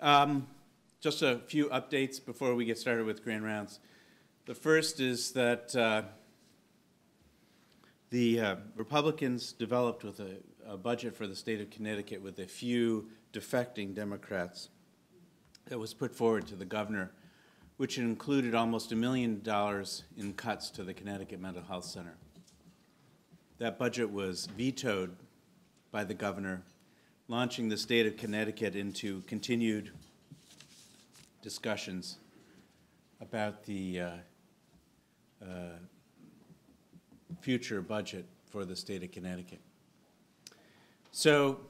Um, just a few updates before we get started with Grand Rounds. The first is that uh, the uh, Republicans developed with a, a, budget for the state of Connecticut with a few defecting Democrats that was put forward to the governor, which included almost a million dollars in cuts to the Connecticut Mental Health Center. That budget was vetoed by the governor, launching the state of Connecticut into continued discussions about the uh, uh, future budget for the state of Connecticut. So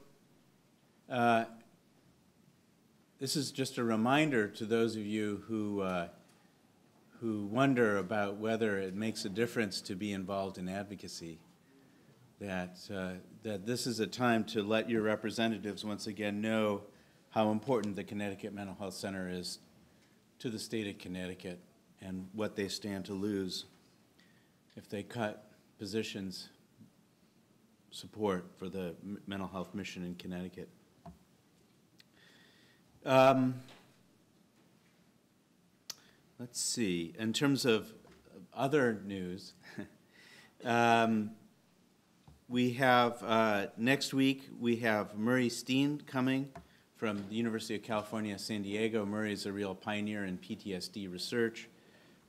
uh, this is just a reminder to those of you who, uh, who wonder about whether it makes a difference to be involved in advocacy, that, uh, that this is a time to let your representatives once again know how important the Connecticut Mental Health Center is to the state of Connecticut and what they stand to lose if they cut positions support for the mental health mission in Connecticut. Um, let's see, in terms of other news, um, we have uh, next week we have Murray Stein coming from the University of California, San Diego. Murray is a real pioneer in PTSD research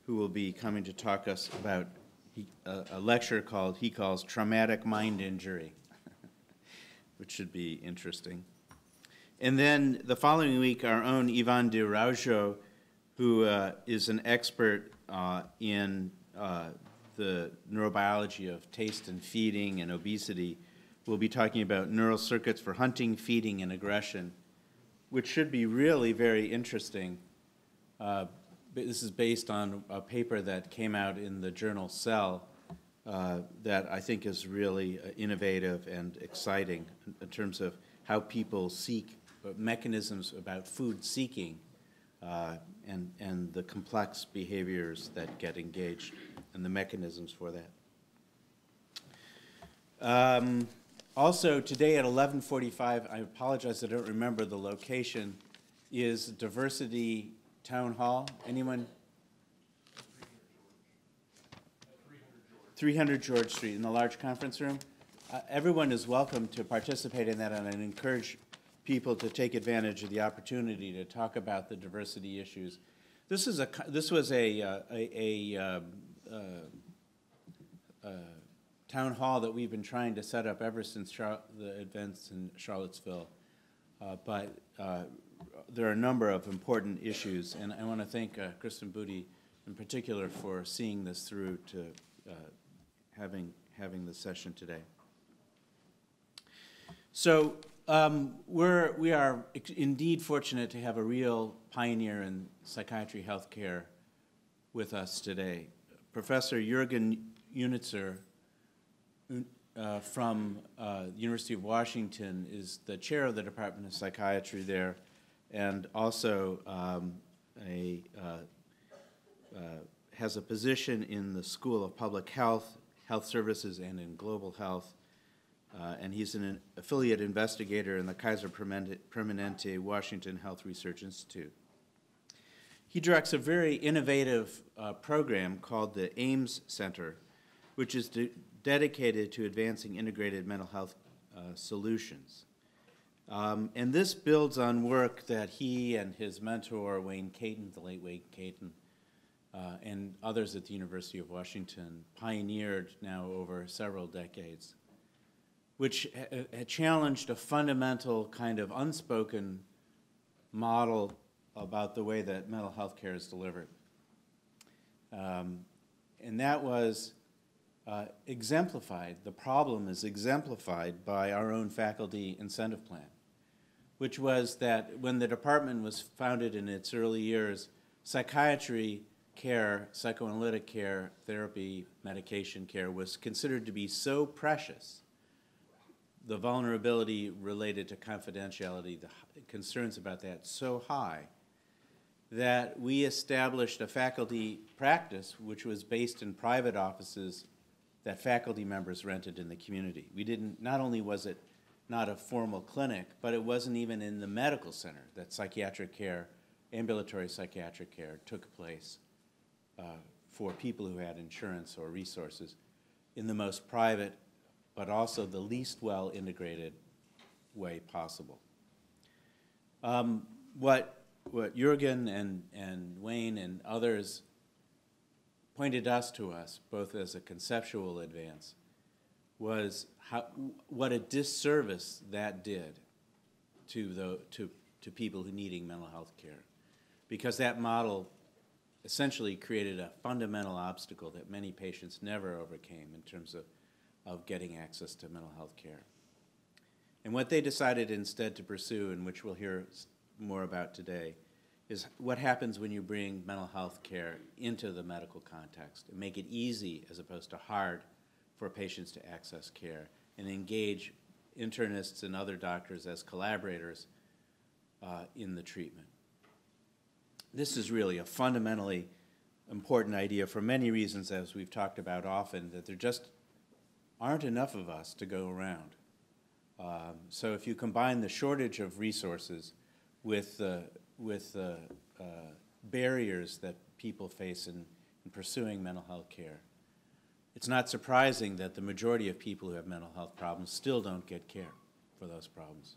who will be coming to talk us about a lecture called, he calls Traumatic Mind Injury, which should be interesting. And then the following week, our own Ivan de Araujo, who uh, is an expert uh, in uh, the neurobiology of taste and feeding and obesity, we'll be talking about neural circuits for hunting, feeding, and aggression, which should be really very interesting. Uh, this is based on a paper that came out in the journal Cell uh, that I think is really uh, innovative and exciting in, terms of how people seek mechanisms about food seeking uh, and, and the complex behaviors that get engaged and the mechanisms for that. Um, also, today at 11:45, I apologize I don't remember the location, is diversity Town Hall. Anyone? 300 George Street in the large conference room. Uh, everyone is welcome to participate in that, and I encourage people to take advantage of the opportunity to talk about the diversity issues. This is a this was a uh, a, a um, uh, uh, town hall that we've been trying to set up ever since Char the events in Charlottesville, but there are a number of important issues, and I want to thank Kristen Booty in particular for seeing this through to having, having the session today. So um, we're, we are indeed fortunate to have a real pioneer in psychiatry healthcare with us today. Professor Jürgen Unützer uh, from uh, the University of Washington is the chair of the Department of Psychiatry there and also um, a, uh, uh, has a position in the School of Public Health, Health Services, and in Global Health. Uh, and he's an affiliate investigator in the Kaiser Permanente Washington Health Research Institute. He directs a very innovative uh, program called the AIMS Center, which is de dedicated to advancing integrated mental health uh, solutions. Um, and this builds on work that he and his mentor, Wayne Katon, the late Wayne Katon, uh, and others at the University of Washington pioneered now over several decades, which had challenged a fundamental kind of unspoken model about the way that mental health care is delivered. Um, and that was uh, exemplified, the problem is exemplified by our own faculty incentive plan which was that when the department was founded in its early years, psychiatry care, psychoanalytic care, therapy, medication care was considered to be so precious, the vulnerability related to confidentiality, the concerns about that so high, that we established a faculty practice which was based in private offices that faculty members rented in the community. We didn't, not only was it not a formal clinic, but it wasn't even in the medical center that psychiatric care, ambulatory psychiatric care took place uh, for people who had insurance or resources in the most private, but also the least well integrated way possible. Um, what, what Jürgen and, and Wayne and others pointed us to us, both as a conceptual advance, was how, what a disservice that did to, the, to, to people who needing mental health care. Because that model essentially created a fundamental obstacle that many patients never overcame in terms of, of getting access to mental health care. And what they decided instead to pursue, and which we'll hear more about today, is what happens when you bring mental health care into the medical context and make it easy as opposed to hard for patients to access care and engage internists and other doctors as collaborators uh, in the treatment. This is really a fundamentally important idea for many reasons, as we've talked about often, that there just aren't enough of us to go around. Um, so if you combine the shortage of resources with the, with the uh, barriers that people face in, in pursuing mental health care, it's not surprising that the majority of people who have mental health problems still don't get care for those problems.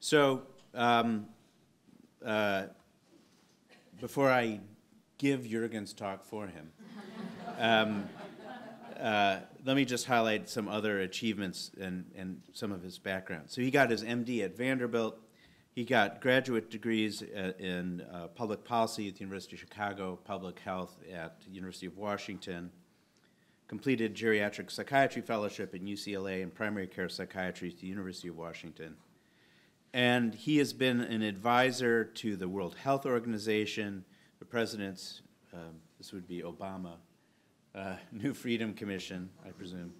So um, uh, before I give Jürgen's talk for him, um, uh, let me just highlight some other achievements and, and some of his background. So he got his MD at Vanderbilt. He got graduate degrees uh, in uh, public policy at the University of Chicago, public health at the University of Washington, completed geriatric psychiatry fellowship at UCLA and primary care psychiatry at the University of Washington. And he has been an advisor to the World Health Organization, the president's, um, this would be Obama, uh, New Freedom Commission, I presume.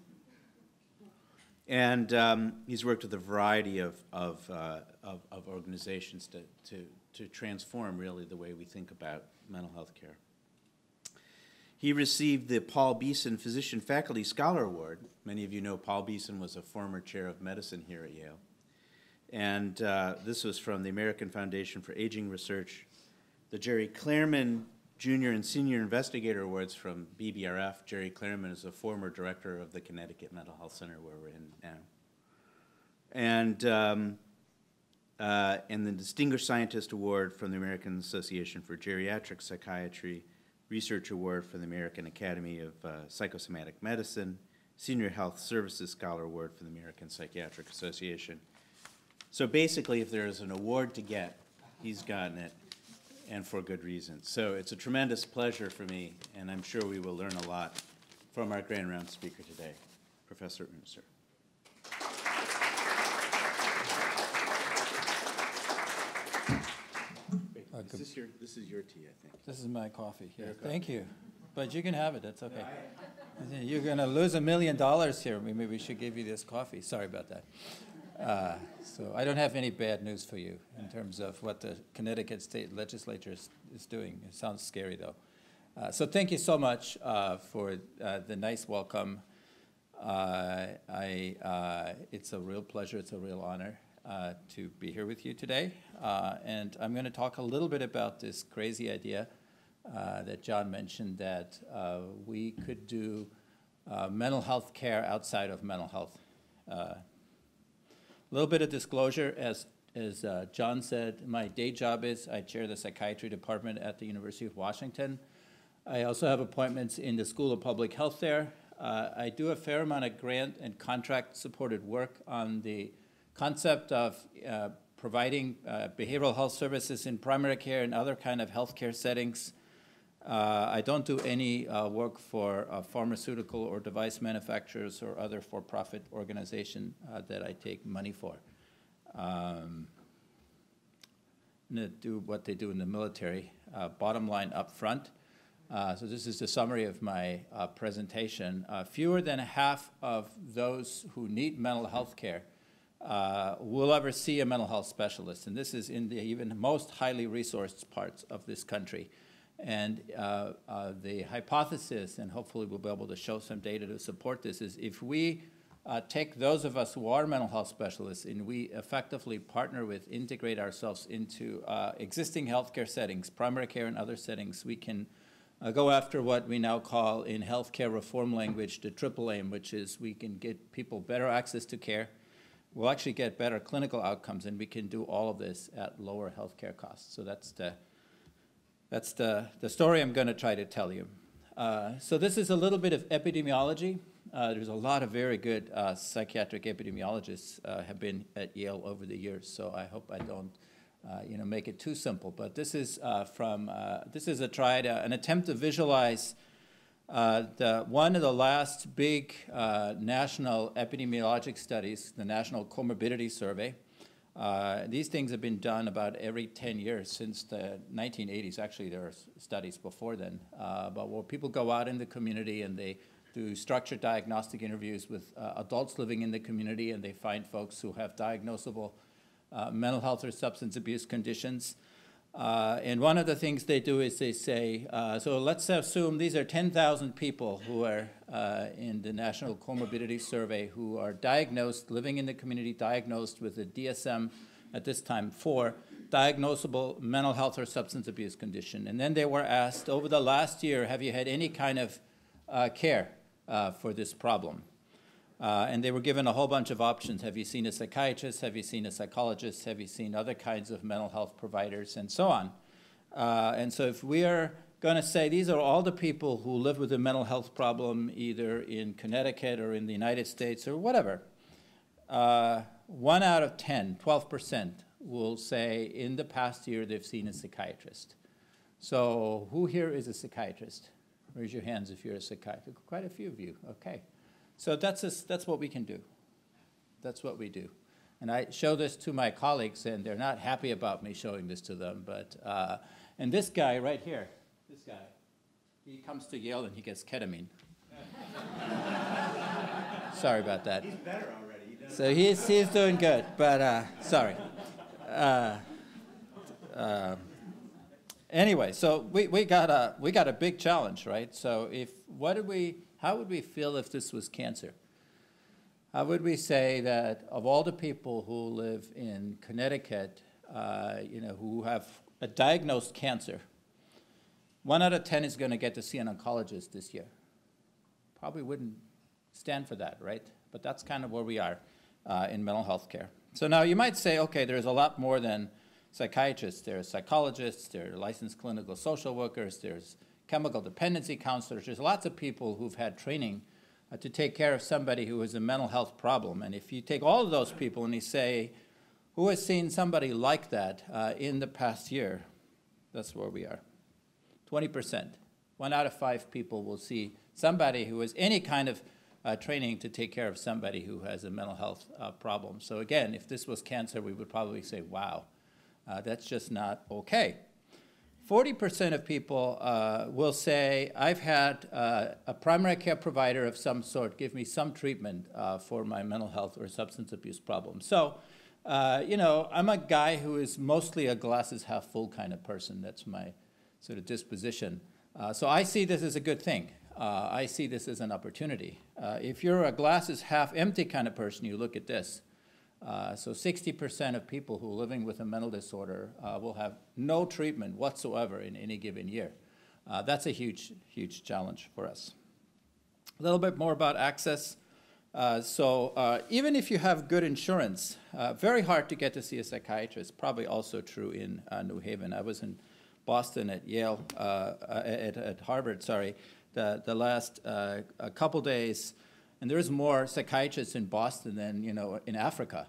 And um, he's worked with a variety of, of, uh, of, of, organizations to, to, to transform really the way we think about mental health care. He received the Paul Beeson Physician Faculty Scholar Award. Many of you know Paul Beeson was a former chair of medicine here at Yale. And uh, this was from the American Foundation for Aging Research. The Jerry Klerman Junior and Senior Investigator Awards from BBRF. Jerry Klerman is a former director of the Connecticut Mental Health Center where we're in now. And, um, uh, and the Distinguished Scientist Award from the American Association for Geriatric Psychiatry, Research Award from the American Academy of uh, Psychosomatic Medicine, Senior Health Services Scholar Award from the American Psychiatric Association. So basically, if there is an award to get, he's gotten it and for good reason. So it's a tremendous pleasure for me, and I'm sure we will learn a lot from our grand round speaker today, Professor Unützer. Uh, this, is your, this is your tea, I think. This is my coffee. Yeah, thank you. But you can have it. That's okay. You're going to lose a million dollars here. Maybe we should give you this coffee. Sorry about that. Uh, so I don't have any bad news for you in terms of what the Connecticut State Legislature is, is doing. It sounds scary, though. Uh, so thank you so much uh, for uh, the nice welcome. Uh, I, uh, it's a real pleasure, it's a real honor to be here with you today. and I'm going to talk a little bit about this crazy idea that John mentioned that we could do mental health care outside of mental health little bit of disclosure, as, as uh, John said, my day job is I chair the psychiatry department at the University of Washington. I also have appointments in the School of Public Health there. Uh, I do a fair amount of grant and contract supported work on the concept of uh, providing uh, behavioral health services in primary care and other kind of healthcare settings. Uh, I don't do any uh, work for uh, pharmaceutical or device manufacturers or other for-profit organization uh, that I take money for. Um, do what they do in the military. Uh, bottom line up front. Uh, so this is the summary of my presentation. fewer than half of those who need mental health care will ever see a mental health specialist, and this is in the even most highly resourced parts of this country. And uh, uh, the hypothesis, and hopefully we'll be able to show some data to support this, is if we uh, take those of us who are mental health specialists and we effectively partner with, integrate ourselves into uh, existing healthcare settings, primary care and other settings, we can uh, go after what we now call in healthcare reform language the triple aim, which is we can get people better access to care, we'll actually get better clinical outcomes, and we can do all of this at lower healthcare costs. So that's the, that's the, the story I'm going to try to tell you. Uh, so this is a little bit of epidemiology. Uh, there's a lot of very good uh, psychiatric epidemiologists uh, have been at Yale over the years, so I hope I don't, uh, you know, make it too simple. But this is uh, from this is a tried an attempt to visualize the one of the last big national epidemiologic studies, the National Comorbidity Survey. These things have been done about every 10 years since the 1980s. Actually, there are studies before then, but where people go out in the community and they do structured diagnostic interviews with uh, adults living in the community, and they find folks who have diagnosable uh, mental health or substance abuse conditions. Uh, and one of the things they do is they say, uh, so let's assume these are 10,000 people who are uh, in the National Comorbidity Survey who are diagnosed, living in the community, diagnosed with a DSM at this time for diagnosable mental health or substance abuse condition. And then they were asked, over the last year, have you had any kind of uh, care uh, for this problem. Uh, and they were given a whole bunch of options. Have you seen a psychiatrist? Have you seen a psychologist? Have you seen other kinds of mental health providers? And so on. Uh, and so if we are going to say these are all the people who live with a mental health problem either in Connecticut or in the United States or whatever, uh, one out of 10, 12%, will say in the past year they've seen a psychiatrist. So who here is a psychiatrist? Raise your hands if you're a psychiatrist. Quite a few of you. Okay. So that's, a, that's what we can do. That's what we do. And I show this to my colleagues, and they're not happy about me showing this to them. But uh, and this guy right here, this guy, he comes to Yale and he gets ketamine. sorry about that. He's better already. He so he's he's doing good, but uh, sorry. Uh, um, anyway, so we, we got a we got a big challenge, right? So if what did we how would we feel if this was cancer? How would we say that of all the people who live in Connecticut, uh, you know, who have a diagnosed cancer, one out of ten is going to get to see an oncologist this year. Probably wouldn't stand for that, right? But that's kind of where we are uh, in mental health care. So now you might say, okay, there's a lot more than psychiatrists, there's psychologists, there are licensed clinical social workers, there's chemical dependency counselors. There's lots of people who've had training uh, to take care of somebody who has a mental health problem. And if you take all of those people and you say, who has seen somebody like that uh, in the past year? That's where we are. 20%. One out of five people will see somebody who has any kind of uh, training to take care of somebody who has a mental health uh, problem. So again, if this was cancer, we would probably say, wow, uh, that's just not okay. 40% of people uh, will say, I've had uh, a primary care provider of some sort give me some treatment uh, for my mental health or substance abuse problem. So, uh, you know, I'm a guy who is mostly a glasses half full kind of person. That's my sort of disposition. Uh, so I see this as a good thing. Uh, I see this as an opportunity. if you're a glasses half empty kind of person, you look at this. Uh, so 60% of people who are living with a mental disorder uh, will have no treatment whatsoever in any given year. Uh, that's a huge, huge challenge for us. A little bit more about access. Uh, so uh, even if you have good insurance, very hard to get to see a psychiatrist, probably also true in New Haven. I was in Boston at Yale, at, at, Harvard, sorry, the, the last couple days, and there's more psychiatrists in Boston than you know in Africa.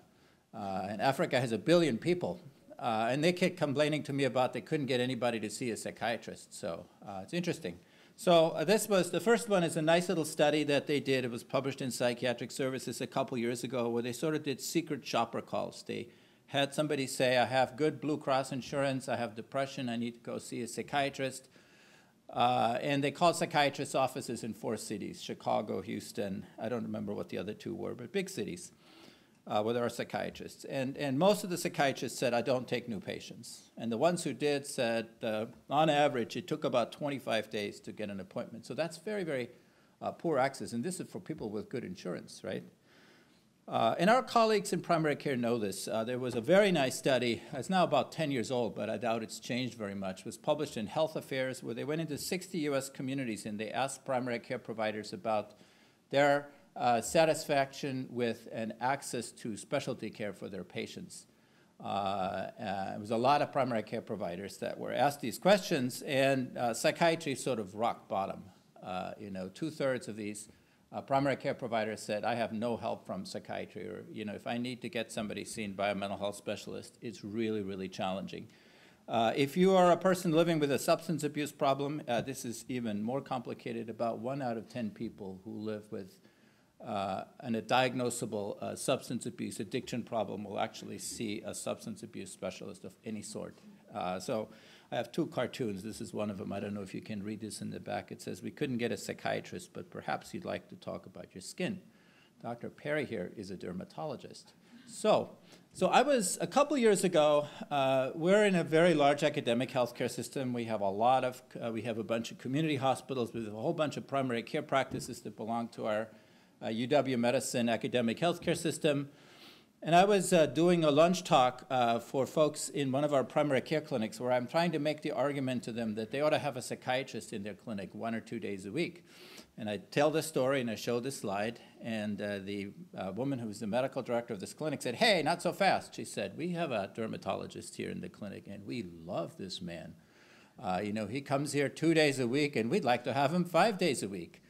Uh, and Africa has a billion people. Uh, and they kept complaining to me about they couldn't get anybody to see a psychiatrist. So uh, it's interesting. So uh, this was the first one is a nice little study that they did. It was published in Psychiatric Services a couple years ago, where they sort of did secret shopper calls. They had somebody say, "I have good Blue Cross insurance. I have depression. I need to go see a psychiatrist." Uh, and they called psychiatrist offices in four cities: Chicago, Houston. I don't remember what the other two were, but big cities uh, with our psychiatrists. And, and most of the psychiatrists said, I don't take new patients. And the ones who did said, uh, on average, it took about 25 days to get an appointment. So that's very, very uh, poor access. And this is for people with good insurance, right? Uh, and our colleagues in primary care know this. Uh, there was a very nice study, it's now about 10 years old, but I doubt it's changed very much. It was published in Health Affairs where they went into 60 US communities and they asked primary care providers about their uh, satisfaction with and access to specialty care for their patients. Uh, uh, it was a lot of primary care providers that were asked these questions, and uh, psychiatry sort of rock bottom. you know, two thirds of these uh, primary care provider said, I have no help from psychiatry, or, you know, if I need to get somebody seen by a mental health specialist, it's really, really challenging. Uh, if you are a person living with a substance abuse problem, uh, this is even more complicated. About one out of 10 people who live with uh, an, a diagnosable uh, substance abuse addiction problem will actually see a substance abuse specialist of any sort. Uh, so I have two cartoons. This is one of them. I don't know if you can read this in the back. It says, We couldn't get a psychiatrist, but perhaps you'd like to talk about your skin. Dr. Perry here is a dermatologist. So, so I was a couple years ago. Uh, we're in a very large academic healthcare system. We have a lot of, uh, we have a bunch of community hospitals with a whole bunch of primary care practices that belong to our uh, UW Medicine academic healthcare system. And I was uh, doing a lunch talk uh, for folks in one of our primary care clinics where I'm trying to make the argument to them that they ought to have a psychiatrist in their clinic one or two days a week. And I tell this story and I show this slide, and uh, the uh, woman who was the medical director of this clinic said, Hey, not so fast. She said, We have a dermatologist here in the clinic, and we love this man. Uh, you know, he comes here two days a week, and we'd like to have him five days a week.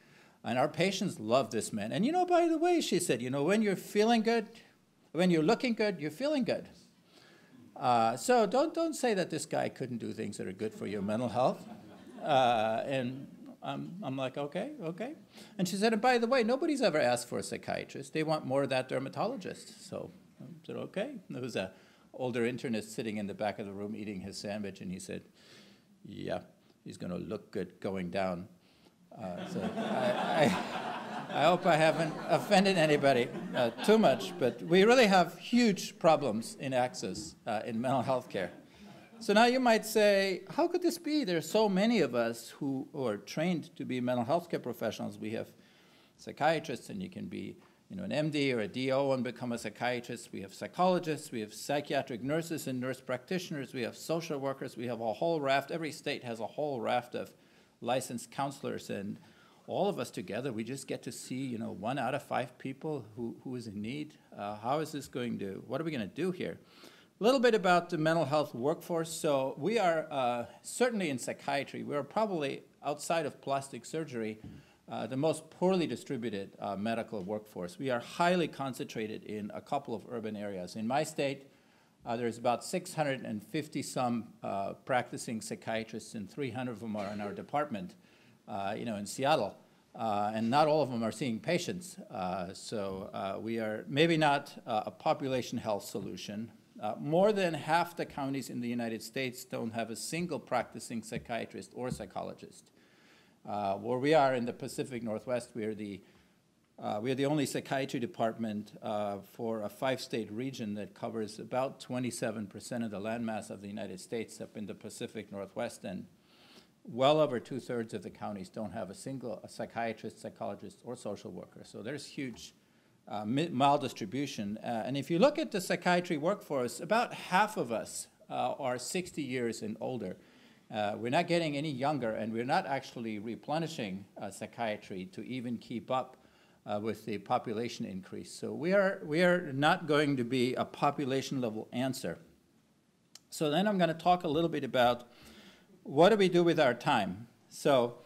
And our patients love this man. And you know, by the way, she said, you know, when you're feeling good, when you're looking good, you're feeling good. Uh, so don't, don't say that this guy couldn't do things that are good for your mental health. Uh, and I'm, I'm like, okay, okay. And she said, and by the way, nobody's ever asked for a psychiatrist. They want more of that dermatologist. So I said, okay. There was an older internist sitting in the back of the room eating his sandwich, and he said, yeah, he's going to look good going down. Uh, so I, I I hope I haven't offended anybody uh, too much, but we really have huge problems in access uh, in mental health care. So now you might say, how could this be? There are so many of us who are trained to be mental health care professionals. We have psychiatrists, and you can be you know, an MD or a DO and become a psychiatrist. We have psychologists, we have psychiatric nurses and nurse practitioners, we have social workers, we have a whole raft. Every state has a whole raft of licensed counselors and all of us together, we just get to see, you know, one out of five people who, who is in need. Uh, how is this going to, what are we going to do here? A little bit about the mental health workforce. So we are uh, certainly in psychiatry, we're probably outside of plastic surgery, uh, the most poorly distributed uh, medical workforce. We are highly concentrated in a couple of urban areas. In my state, uh, there's about 650 some uh, practicing psychiatrists, and 300 of them are in our department uh, you know, in Seattle. Uh, and not all of them are seeing patients. Uh, so uh, we are maybe not a population health solution. More than half the counties in the United States don't have a single practicing psychiatrist or psychologist. where we are in the Pacific Northwest, we are the we are the only psychiatry department for a five-state region that covers about 27% of the landmass of the United States up in the Pacific Northwest. And well over two-thirds of the counties don't have a single a psychiatrist, psychologist, or social worker. So there's huge uh, maldistribution. Uh, and if you look at the psychiatry workforce, about half of us uh, are 60 years and older. Uh, we're not getting any younger, and we're not actually replenishing uh, psychiatry to even keep up uh, with the population increase. So we are, we are not going to be a population level answer. So then I'm going to talk a little bit about what do we do with our time? So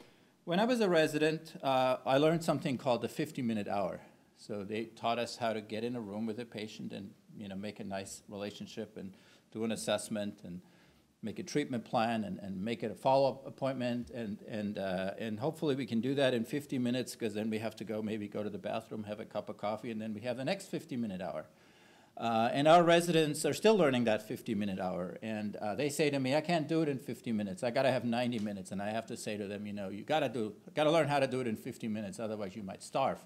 when I was a resident, uh, I learned something called the 50-minute hour. So they taught us how to get in a room with a patient and you know make a nice relationship and do an assessment and make a treatment plan and, and make it a follow-up appointment and and uh, and hopefully we can do that in 50 minutes because then we have to go maybe go to the bathroom, have a cup of coffee, and then we have the next 50-minute hour. Uh, and our residents are still learning that 50 minute hour. And uh, they say to me, I can't do it in 50 minutes. I got to have 90 minutes. And I have to say to them, you know, you got to do, got to learn how to do it in 50 minutes. Otherwise, you might starve,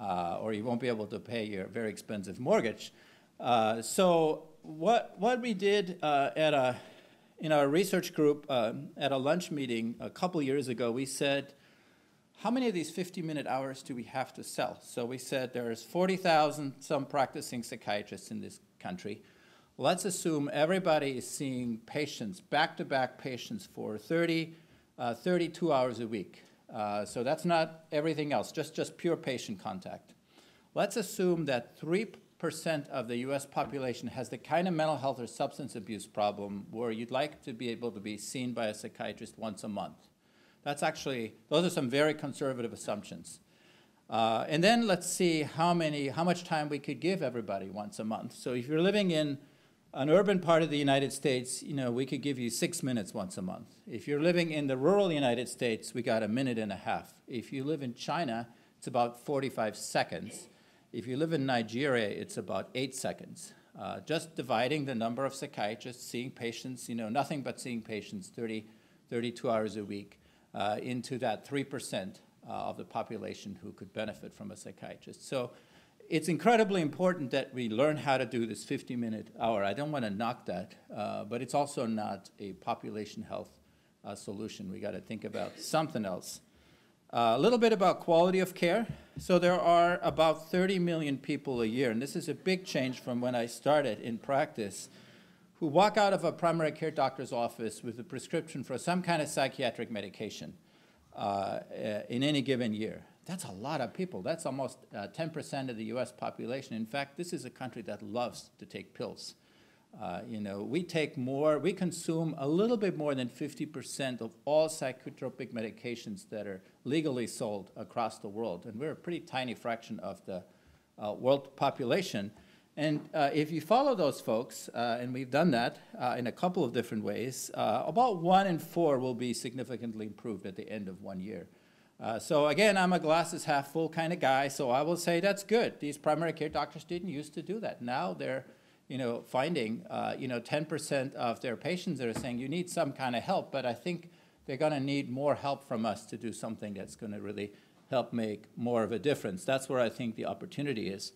uh, or you won't be able to pay your very expensive mortgage. Uh, so what what we did uh, at a in our research group uh, at a lunch meeting a couple years ago, we said, how many of these 50-minute hours do we have to sell? So we said there's 40,000 some practicing psychiatrists in this country. Let's assume everybody is seeing patients, back-to-back patients for 30, uh, 32 hours a week. Uh, so that's not everything else, just, just pure patient contact. Let's assume that 3% of the US population has the kind of mental health or substance abuse problem where you'd like to be able to be seen by a psychiatrist once a month. That's actually, those are some very conservative assumptions. Uh, and then let's see how many, how much time we could give everybody once a month. So if you're living in an urban part of the United States, you know, we could give you six minutes once a month. If you're living in the rural United States, we got a minute and a half. If you live in China, it's about 45 seconds. If you live in Nigeria, it's about eight seconds. Uh, just dividing the number of psychiatrists seeing patients, you know, nothing but seeing patients 30, 32 hours a week uh, into that 3% uh, of the population who could benefit from a psychiatrist. So it's incredibly important that we learn how to do this 50-minute hour. I don't want to knock that, uh, but it's also not a population health uh, solution. We got to think about something else. Uh, a little bit about quality of care. So there are about 30 million people a year, and this is a big change from when I started in practice, who walk out of a primary care doctor's office with a prescription for some kind of psychiatric medication uh, in any given year. That's a lot of people. That's almost 10% uh, of the US population. In fact, this is a country that loves to take pills. Uh, you know, we take more, we consume a little bit more than 50% of all psychotropic medications that are legally sold across the world. And we're a pretty tiny fraction of the uh, world population. And uh, if you follow those folks, uh, and we've done that uh, in a couple of different ways, about one in four will be significantly improved at the end of one year. So again, I'm a glasses half full kind of guy, so I will say that's good. These primary care doctors didn't used to do that. Now they're, you know, finding, uh, you know, 10% of their patients that are saying you need some kind of help, but I think they're going to need more help from us to do something that's going to really help make more of a difference. That's where I think the opportunity is.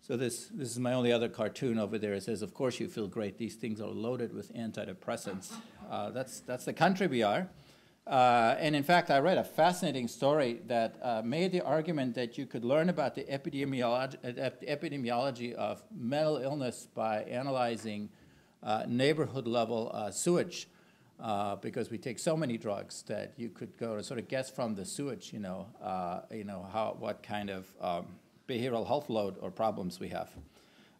So this, this is my only other cartoon over there. It says, of course you feel great. These things are loaded with antidepressants. Uh, that's, that's the country we are. Uh, and in fact, I read a fascinating story that uh, made the argument that you could learn about the epidemiology, uh, epidemiology of mental illness by analyzing uh, neighborhood level uh, sewage. because we take so many drugs that you could go to sort of guess from the sewage, you know, you know how, what kind of um, behavioral health load or problems we have.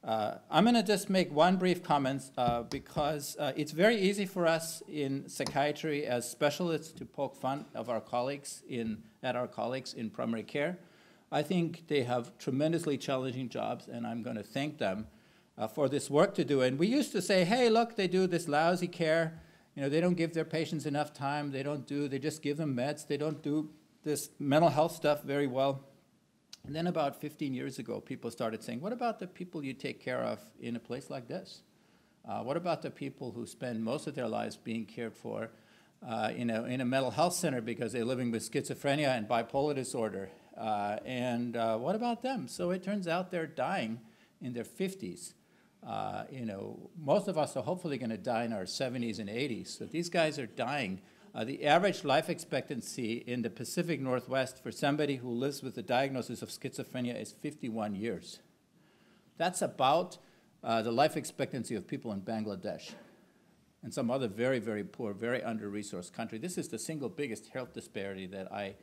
Uh, I'm going to just make one brief comment uh, because uh, it's very easy for us in psychiatry as specialists to poke fun of our colleagues in, at our colleagues in primary care. I think they have tremendously challenging jobs, and I'm going to thank them uh, for this work to do. And we used to say, hey, look, they do this lousy care. You know, they don't give their patients enough time. They don't do, they just give them meds. They don't do this mental health stuff very well. And then about 15 years ago, people started saying, what about the people you take care of in a place like this? Uh, what about the people who spend most of their lives being cared for uh, in, a, in a mental health center because they're living with schizophrenia and bipolar disorder? Uh, and uh, what about them? So it turns out they're dying in their 50s. Uh, you know, most of us are hopefully going to die in our 70s and 80s. So these guys are dying uh, the average life expectancy in the Pacific Northwest for somebody who lives with a diagnosis of schizophrenia is 51 years. That's about uh, the life expectancy of people in Bangladesh and some other very, very poor, very under-resourced country. This is the single biggest health disparity that I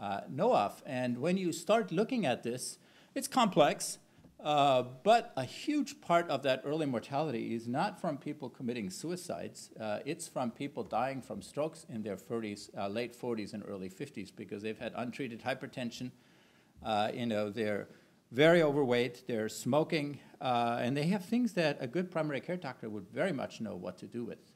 uh, know of. And when you start looking at this, it's complex. Uh, but a huge part of that early mortality is not from people committing suicides. Uh, it's from people dying from strokes in their 40s, uh, late 40s and early 50s because they've had untreated hypertension. Uh, you know, they're very overweight, they're smoking, uh, and they have things that a good primary care doctor would very much know what to do with.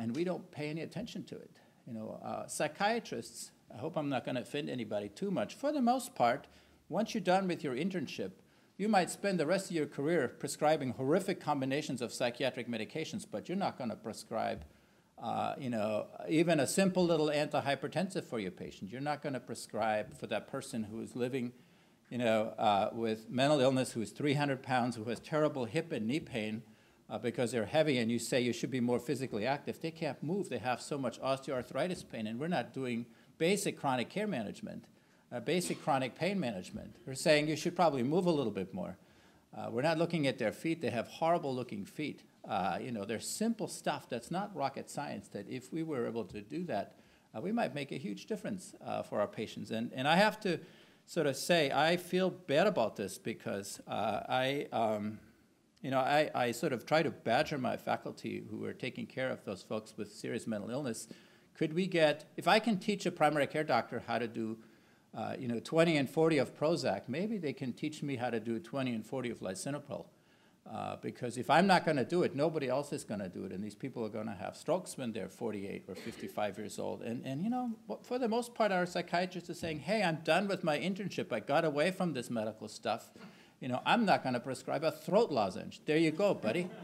and we don't pay any attention to it. You know, psychiatrists, I hope I'm not going to offend anybody too much, for the most part, once you're done with your internship, you might spend the rest of your career prescribing horrific combinations of psychiatric medications, but you're not going to prescribe, uh, you know, even a simple little antihypertensive for your patient. You're not going to prescribe for that person who is living, you know, uh, with mental illness, who is 300 pounds, who has terrible hip and knee pain uh, because they're heavy, and you say you should be more physically active. They can't move. They have so much osteoarthritis pain, and we're not doing basic chronic care management, uh, basic chronic pain management. We're saying you should probably move a little bit more. Uh, we're not looking at their feet. They have horrible looking feet. Uh, you know, there's simple stuff that's not rocket science that if we were able to do that, uh, we might make a huge difference uh, for our patients. And, and I have to sort of say, I feel bad about this because uh, I, um, you know, I, I sort of try to badger my faculty who are taking care of those folks with serious mental illness. Could we get, if I can teach a primary care doctor how to do uh, you know, 20 and 40 of Prozac, maybe they can teach me how to do 20 and 40 of lisinopril. Uh, because if I'm not going to do it, nobody else is going to do it, and these people are going to have strokes when they're 48 or 55 years old. And, and you know, for the most part, our psychiatrists are saying, hey, I'm done with my internship. I got away from this medical stuff. You know, I'm not going to prescribe a throat lozenge. There you go, buddy.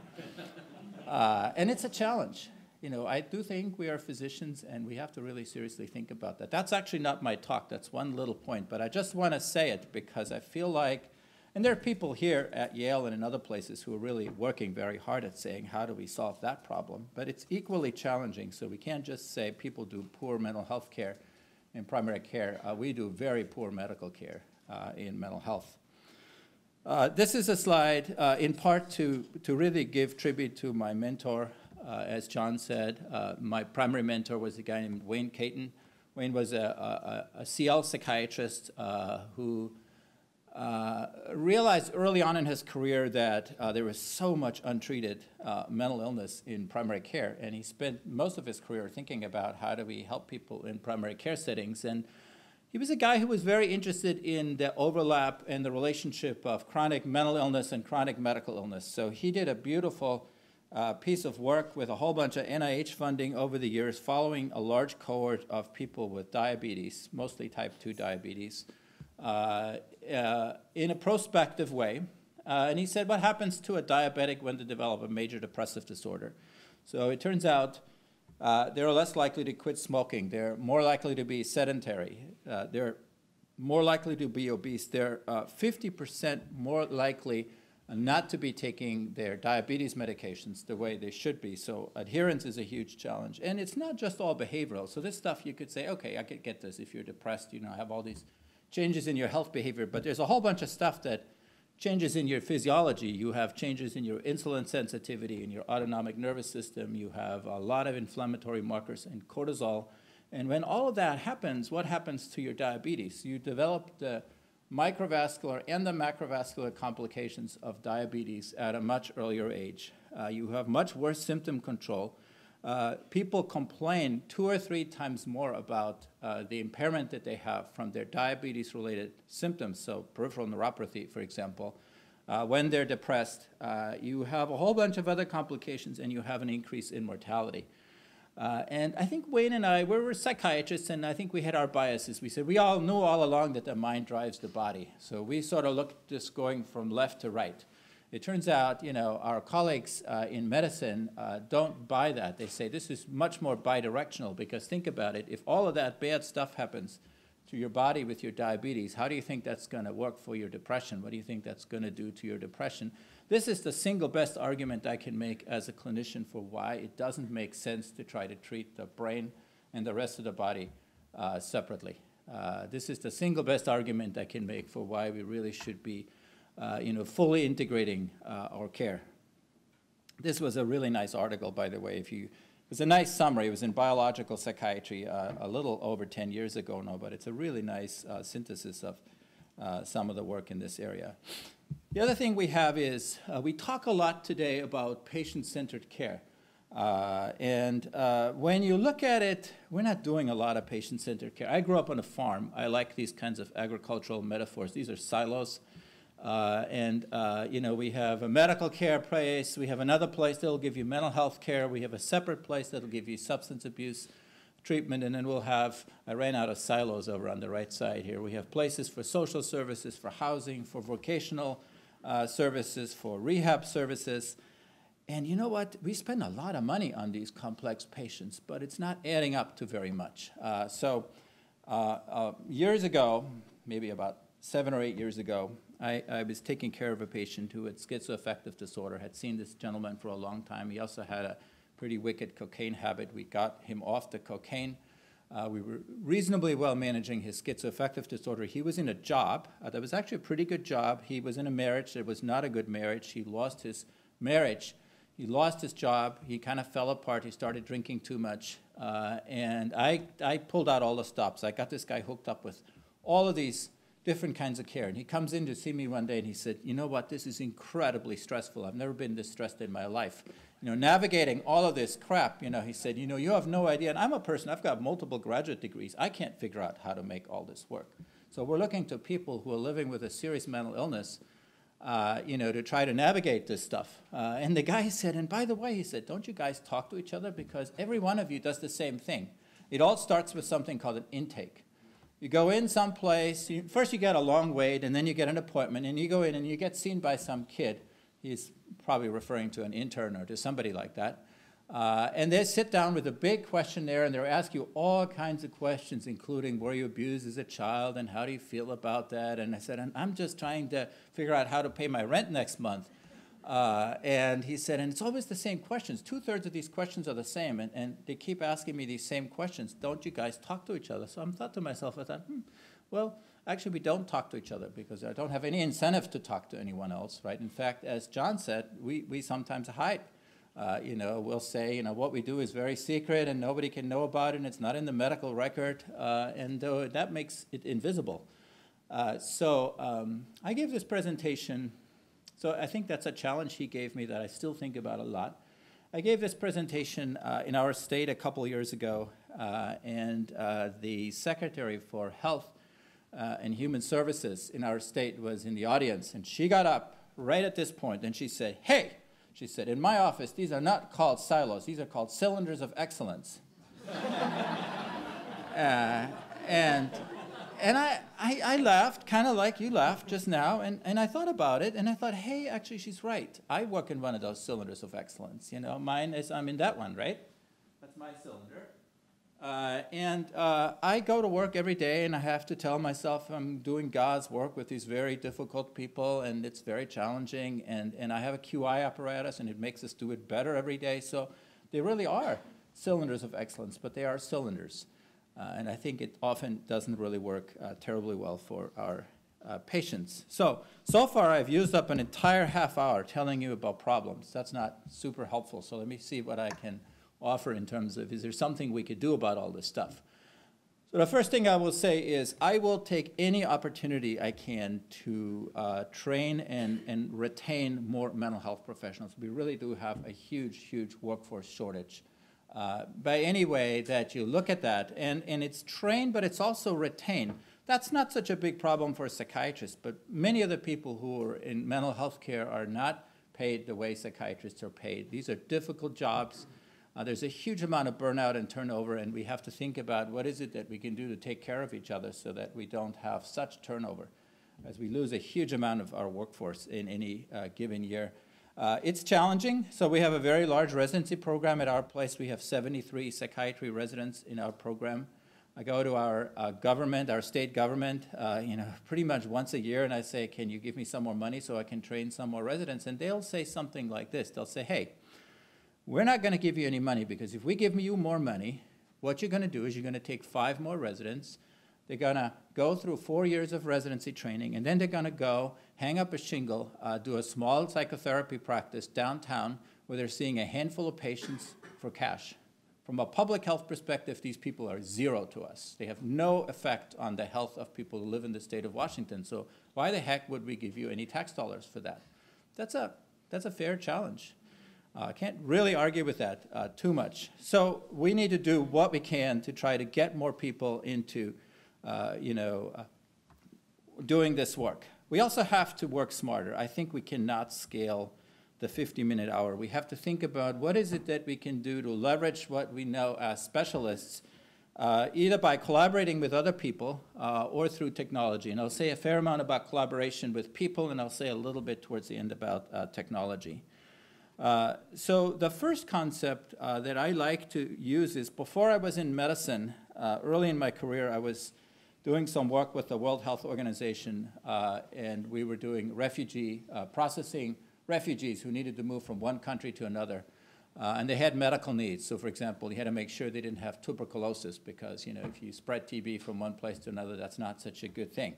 Uh, and it's a challenge you know, I do think we are physicians and we have to really seriously think about that. That's actually not my talk, that's one little point, but I just want to say it because I feel like, and there are people here at Yale and in other places who are really working very hard at saying, how do we solve that problem? But it's equally challenging, so we can't just say people do poor mental health care in primary care. Uh, we do very poor medical care uh, in mental health. Uh, this is a slide uh, in part to, to really give tribute to my mentor, as John said, uh, my primary mentor was a guy named Wayne Katon. Wayne was a, a, a CL psychiatrist uh, who uh, realized early on in his career that uh, there was so much untreated uh, mental illness in primary care, and he spent most of his career thinking about how do we help people in primary care settings. And he was a guy who was very interested in the overlap and the relationship of chronic mental illness and chronic medical illness. So he did a beautiful uh, piece of work with a whole bunch of NIH funding over the years, following a large cohort of people with diabetes, mostly type 2 diabetes, uh, uh, in a prospective way. Uh, and he said, What happens to a diabetic when they develop a major depressive disorder? So it turns out uh, they're less likely to quit smoking, they're more likely to be sedentary, they're more likely to be obese, they're 50% more likely not to be taking their diabetes medications the way they should be. So adherence is a huge challenge. And it's not just all behavioral. So this stuff you could say, okay, I could get this if you're depressed, you know, have all these changes in your health behavior, but there's a whole bunch of stuff that changes in your physiology. You have changes in your insulin sensitivity, in your autonomic nervous system. You have a lot of inflammatory markers and cortisol. And when all of that happens, what happens to your diabetes? You develop the microvascular and the macrovascular complications of diabetes at a much earlier age. Uh, you have much worse symptom control. Uh, people complain two or three times more about uh, the impairment that they have from their diabetes related symptoms, so peripheral neuropathy, for example. Uh, when they're depressed, uh, you have a whole bunch of other complications and you have an increase in mortality. Uh, and I think Wayne and I, we were psychiatrists, and I think we had our biases. We said we all knew all along that the mind drives the body. So we sort of looked just going from left to right. It turns out, you know, our colleagues uh, in medicine uh, don't buy that. They say this is much more bidirectional because think about it. If all of that bad stuff happens to your body with your diabetes, how do you think that's going to work for your depression? What do you think that's going to do to your depression? This is the single best argument I can make as a clinician for why it doesn't make sense to try to treat the brain and the rest of the body uh, separately. Uh, this is the single best argument I can make for why we really should be uh, you know, fully integrating uh, our care. This was a really nice article, by the way. If you, it was a nice summary. It was in Biological Psychiatry uh, a little over 10 years ago now, but it's a really nice uh, synthesis of some of the work in this area. The other thing we have is uh, we talk a lot today about patient-centered care. Uh, and uh, when you look at it, we're not doing a lot of patient-centered care. I grew up on a farm. I like these kinds of agricultural metaphors. These are silos. Uh, and, uh, you know, we have a medical care place. We have another place that will give you mental health care. We have a separate place that will give you substance abuse treatment. And then we'll have, I ran out of silos over on the right side here. We have places for social services, for housing, for vocational uh, services, for rehab services. And you know what? We spend a lot of money on these complex patients, but it's not adding up to very much. Uh, so uh, uh, years ago, maybe about seven or eight years ago, I, I, was taking care of a patient who had schizoaffective disorder, had seen this gentleman for a long time. He also had a pretty wicked cocaine habit. We got him off the cocaine. Uh, we were reasonably well managing his schizoaffective disorder. He was in a job uh, that was actually a pretty good job. He was in a marriage that was not a good marriage. He lost his marriage. He lost his job. He kind of fell apart. He started drinking too much. Uh, and I, I pulled out all the stops. I got this guy hooked up with all of these different kinds of care. And he comes in to see me one day and he said, You know what? This is incredibly stressful. I've never been this stressed in my life you know, navigating all of this crap, you know, he said, you know, you have no idea. And I'm a person, I've got multiple graduate degrees. I can't figure out how to make all this work. So we're looking to people who are living with a serious mental illness, uh, you know, to try to navigate this stuff. Uh, and the guy said, and by the way, he said, don't you guys talk to each other? Because every one of you does the same thing. It all starts with something called an intake. You go in someplace, you, first you get a long wait, and then you get an appointment, and you go in and you get seen by some kid. He's probably referring to an intern or to somebody like that. Uh, and they sit down with a big questionnaire and they'll ask you all kinds of questions, including were you abused as a child and how do you feel about that? And I said, I'm just trying to figure out how to pay my rent next month. Uh, and he said, and it's always the same questions. Two thirds of these questions are the same, and, and they keep asking me these same questions. Don't you guys talk to each other? So I'm thought to myself, I thought, hmm, well, Actually, we don't talk to each other because I don't have any incentive to talk to anyone else, right? In fact, as John said, we, we sometimes hide. Uh, you know, we'll say, you know, what we do is very secret and nobody can know about it and it's not in the medical record, uh, and uh, that makes it invisible. Uh, so um, I gave this presentation, so I think that's a challenge he gave me that I still think about a lot. I gave this presentation uh, in our state a couple years ago, uh, and the Secretary for Health uh, and Human Services in our state was in the audience, and she got up right at this point and she said, Hey, she said, in my office, these are not called silos, these are called cylinders of excellence. uh, and and I, I, I laughed, kind of like you laughed just now, and, and I thought about it, and I thought, hey, actually, she's right. I work in one of those cylinders of excellence. You know, mine is, I'm in that one, right? That's my cylinder. Uh, and uh, I go to work every day and I have to tell myself I'm doing God's work with these very difficult people and it's very challenging. And, and I have a QI apparatus and it makes us do it better every day. So they really are cylinders of excellence, but they are cylinders. Uh, and I think it often doesn't really work uh, terribly well for our uh, patients. So, so far I've used up an entire half hour telling you about problems. That's not super helpful. So let me see what I can offer in terms of is there something we could do about all this stuff? So the first thing I will say is I will take any opportunity I can to uh, train and, and retain more mental health professionals. We really do have a huge, huge workforce shortage. Uh, by any way that you look at that, and, and it's trained, but it's also retained. That's not such a big problem for psychiatrists, but many of the people who are in mental health care are not paid the way psychiatrists are paid. These are difficult jobs. Uh, there's a huge amount of burnout and turnover, and we have to think about what is it that we can do to take care of each other so that we don't have such turnover as we lose a huge amount of our workforce in any uh, given year. Uh, it's challenging, so we have a very large residency program at our place. We have 73 psychiatry residents in our program. I go to our uh, government, our state government, uh, you know, pretty much once a year, and I say, "Can you give me some more money so I can train some more residents?" And they'll say something like this: They'll say, "Hey, we're not going to give you any money because if we give you more money, what you're going to do is you're going to take five more residents. They're going to go through four years of residency training, and then they're going to go hang up a shingle, uh, do a small psychotherapy practice downtown where they're seeing a handful of patients for cash. From a public health perspective, these people are zero to us. They have no effect on the health of people who live in the state of Washington. So why the heck would we give you any tax dollars for that? That's a, that's a fair challenge. I uh, can't really argue with that uh, too much. So we need to do what we can to try to get more people into, uh, you know, uh, doing this work. We also have to work smarter. I think we cannot scale the 50-minute hour. We have to think about what is it that we can do to leverage what we know as specialists, uh, either by collaborating with other people uh, or through technology. And I'll say a fair amount about collaboration with people, and I'll say a little bit towards the end about technology. Uh, so the first concept uh, that I like to use is before I was in medicine, uh, early in my career, I was doing some work with the World Health Organization, uh, and we were doing refugee uh, processing refugees who needed to move from one country to another. And they had medical needs. So, for example, you had to make sure they didn't have tuberculosis because, you know, if you spread TB from one place to another, that's not such a good thing.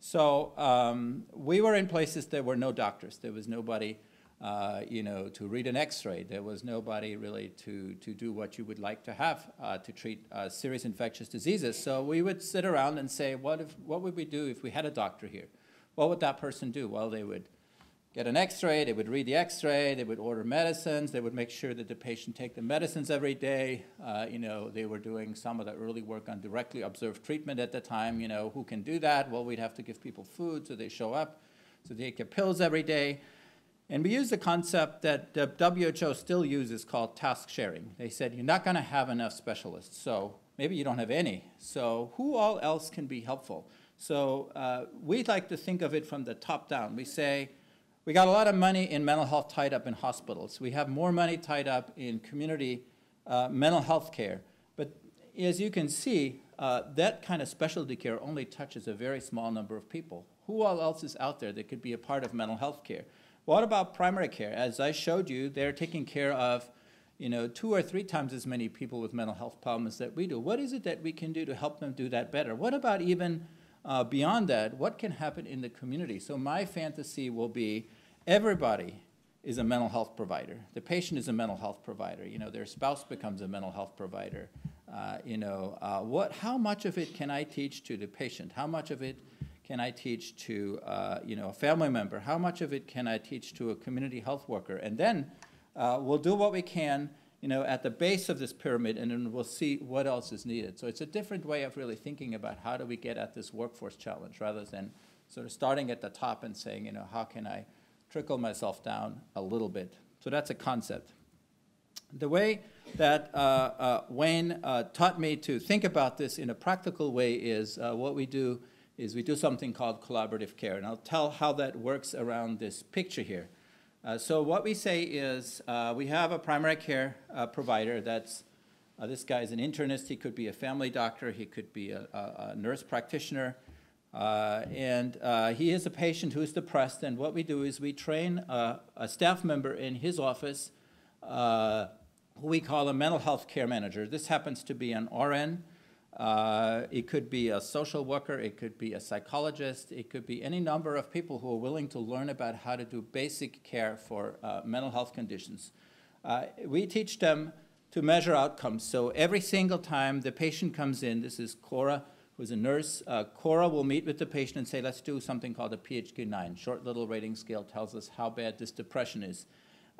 So um, we were in places there were no doctors. There was nobody, uh, you know, to read an X-ray. There was nobody really to, to do what you would like to have uh, to treat uh, serious infectious diseases. So we would sit around and say, what, if, what would we do if we had a doctor here? What would that person do? Well, they would get an x-ray, they would read the x-ray, they would order medicines, they would make sure that the patient take the medicines every day. Uh, you know, they were doing some of the early work on directly observed treatment at the time. You know, who can do that? Well, we'd have to give people food so they show up, so they get pills every day. And we use the concept that the WHO still uses called task sharing. They said, you're not gonna have enough specialists, so maybe you don't have any. So who all else can be helpful? So uh, we like to think of it from the top down. We say, we got a lot of money in mental health tied up in hospitals. We have more money tied up in community uh, mental health care. But as you can see, uh, that kind of specialty care only touches a very small number of people. Who all else is out there that could be a part of mental health care? What about primary care? As I showed you, they're taking care of you know, two or three times as many people with mental health problems that we do. What is it that we can do to help them do that better? What about even uh, beyond that, what can happen in the community? So my fantasy will be everybody is a mental health provider. The patient is a mental health provider. You know, their spouse becomes a mental health provider. Uh, you know, uh, what, how much of it can I teach to the patient? How much of it can I teach to, uh, you know, a family member? How much of it can I teach to a community health worker? And then uh, we'll do what we can, you know, at the base of this pyramid, and then we'll see what else is needed. So it's a different way of really thinking about how do we get at this workforce challenge, rather than sort of starting at the top and saying, you know, how can I trickle myself down a little bit. So that's a concept. The way that uh, uh, Wayne uh, taught me to think about this in a practical way is uh, what we do is we do something called collaborative care. And I'll tell how that works around this picture here. Uh, so what we say is uh, we have a primary care provider that's this guy is an internist. He could be a family doctor. He could be a, a, a nurse practitioner. Uh, and uh, he is a patient who is depressed, and what we do is we train a staff member in his office uh, who we call a mental health care manager. This happens to be an RN. Uh, it could be a social worker, it could be a psychologist, it could be any number of people who are willing to learn about how to do basic care for uh, mental health conditions. we teach them to measure outcomes. So every single time the patient comes in, this is Cora who's a nurse. Uh, Cora will meet with the patient and say, let's do something called a PHQ-9. Short little rating scale tells us how bad this depression is.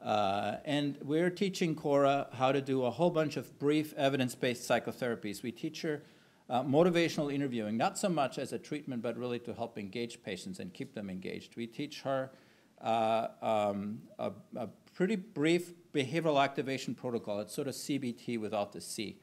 Uh, and we're teaching Cora how to do a whole bunch of brief evidence-based psychotherapies. We teach her uh, motivational interviewing, not so much as a treatment, but really to help engage patients and keep them engaged. We teach her uh, um, a, a, pretty brief behavioral activation protocol. It's sort of CBT without the C.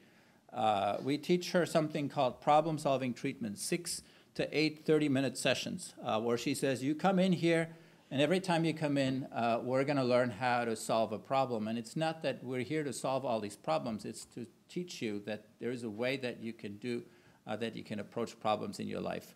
Uh, we teach her something called problem-solving treatment, six to eight 30-minute sessions, uh, where she says, you come in here, and every time you come in, uh, we're going to learn how to solve a problem. And it's not that we're here to solve all these problems, it's to teach you that there is a way that you can do, uh, that you can approach problems in your life.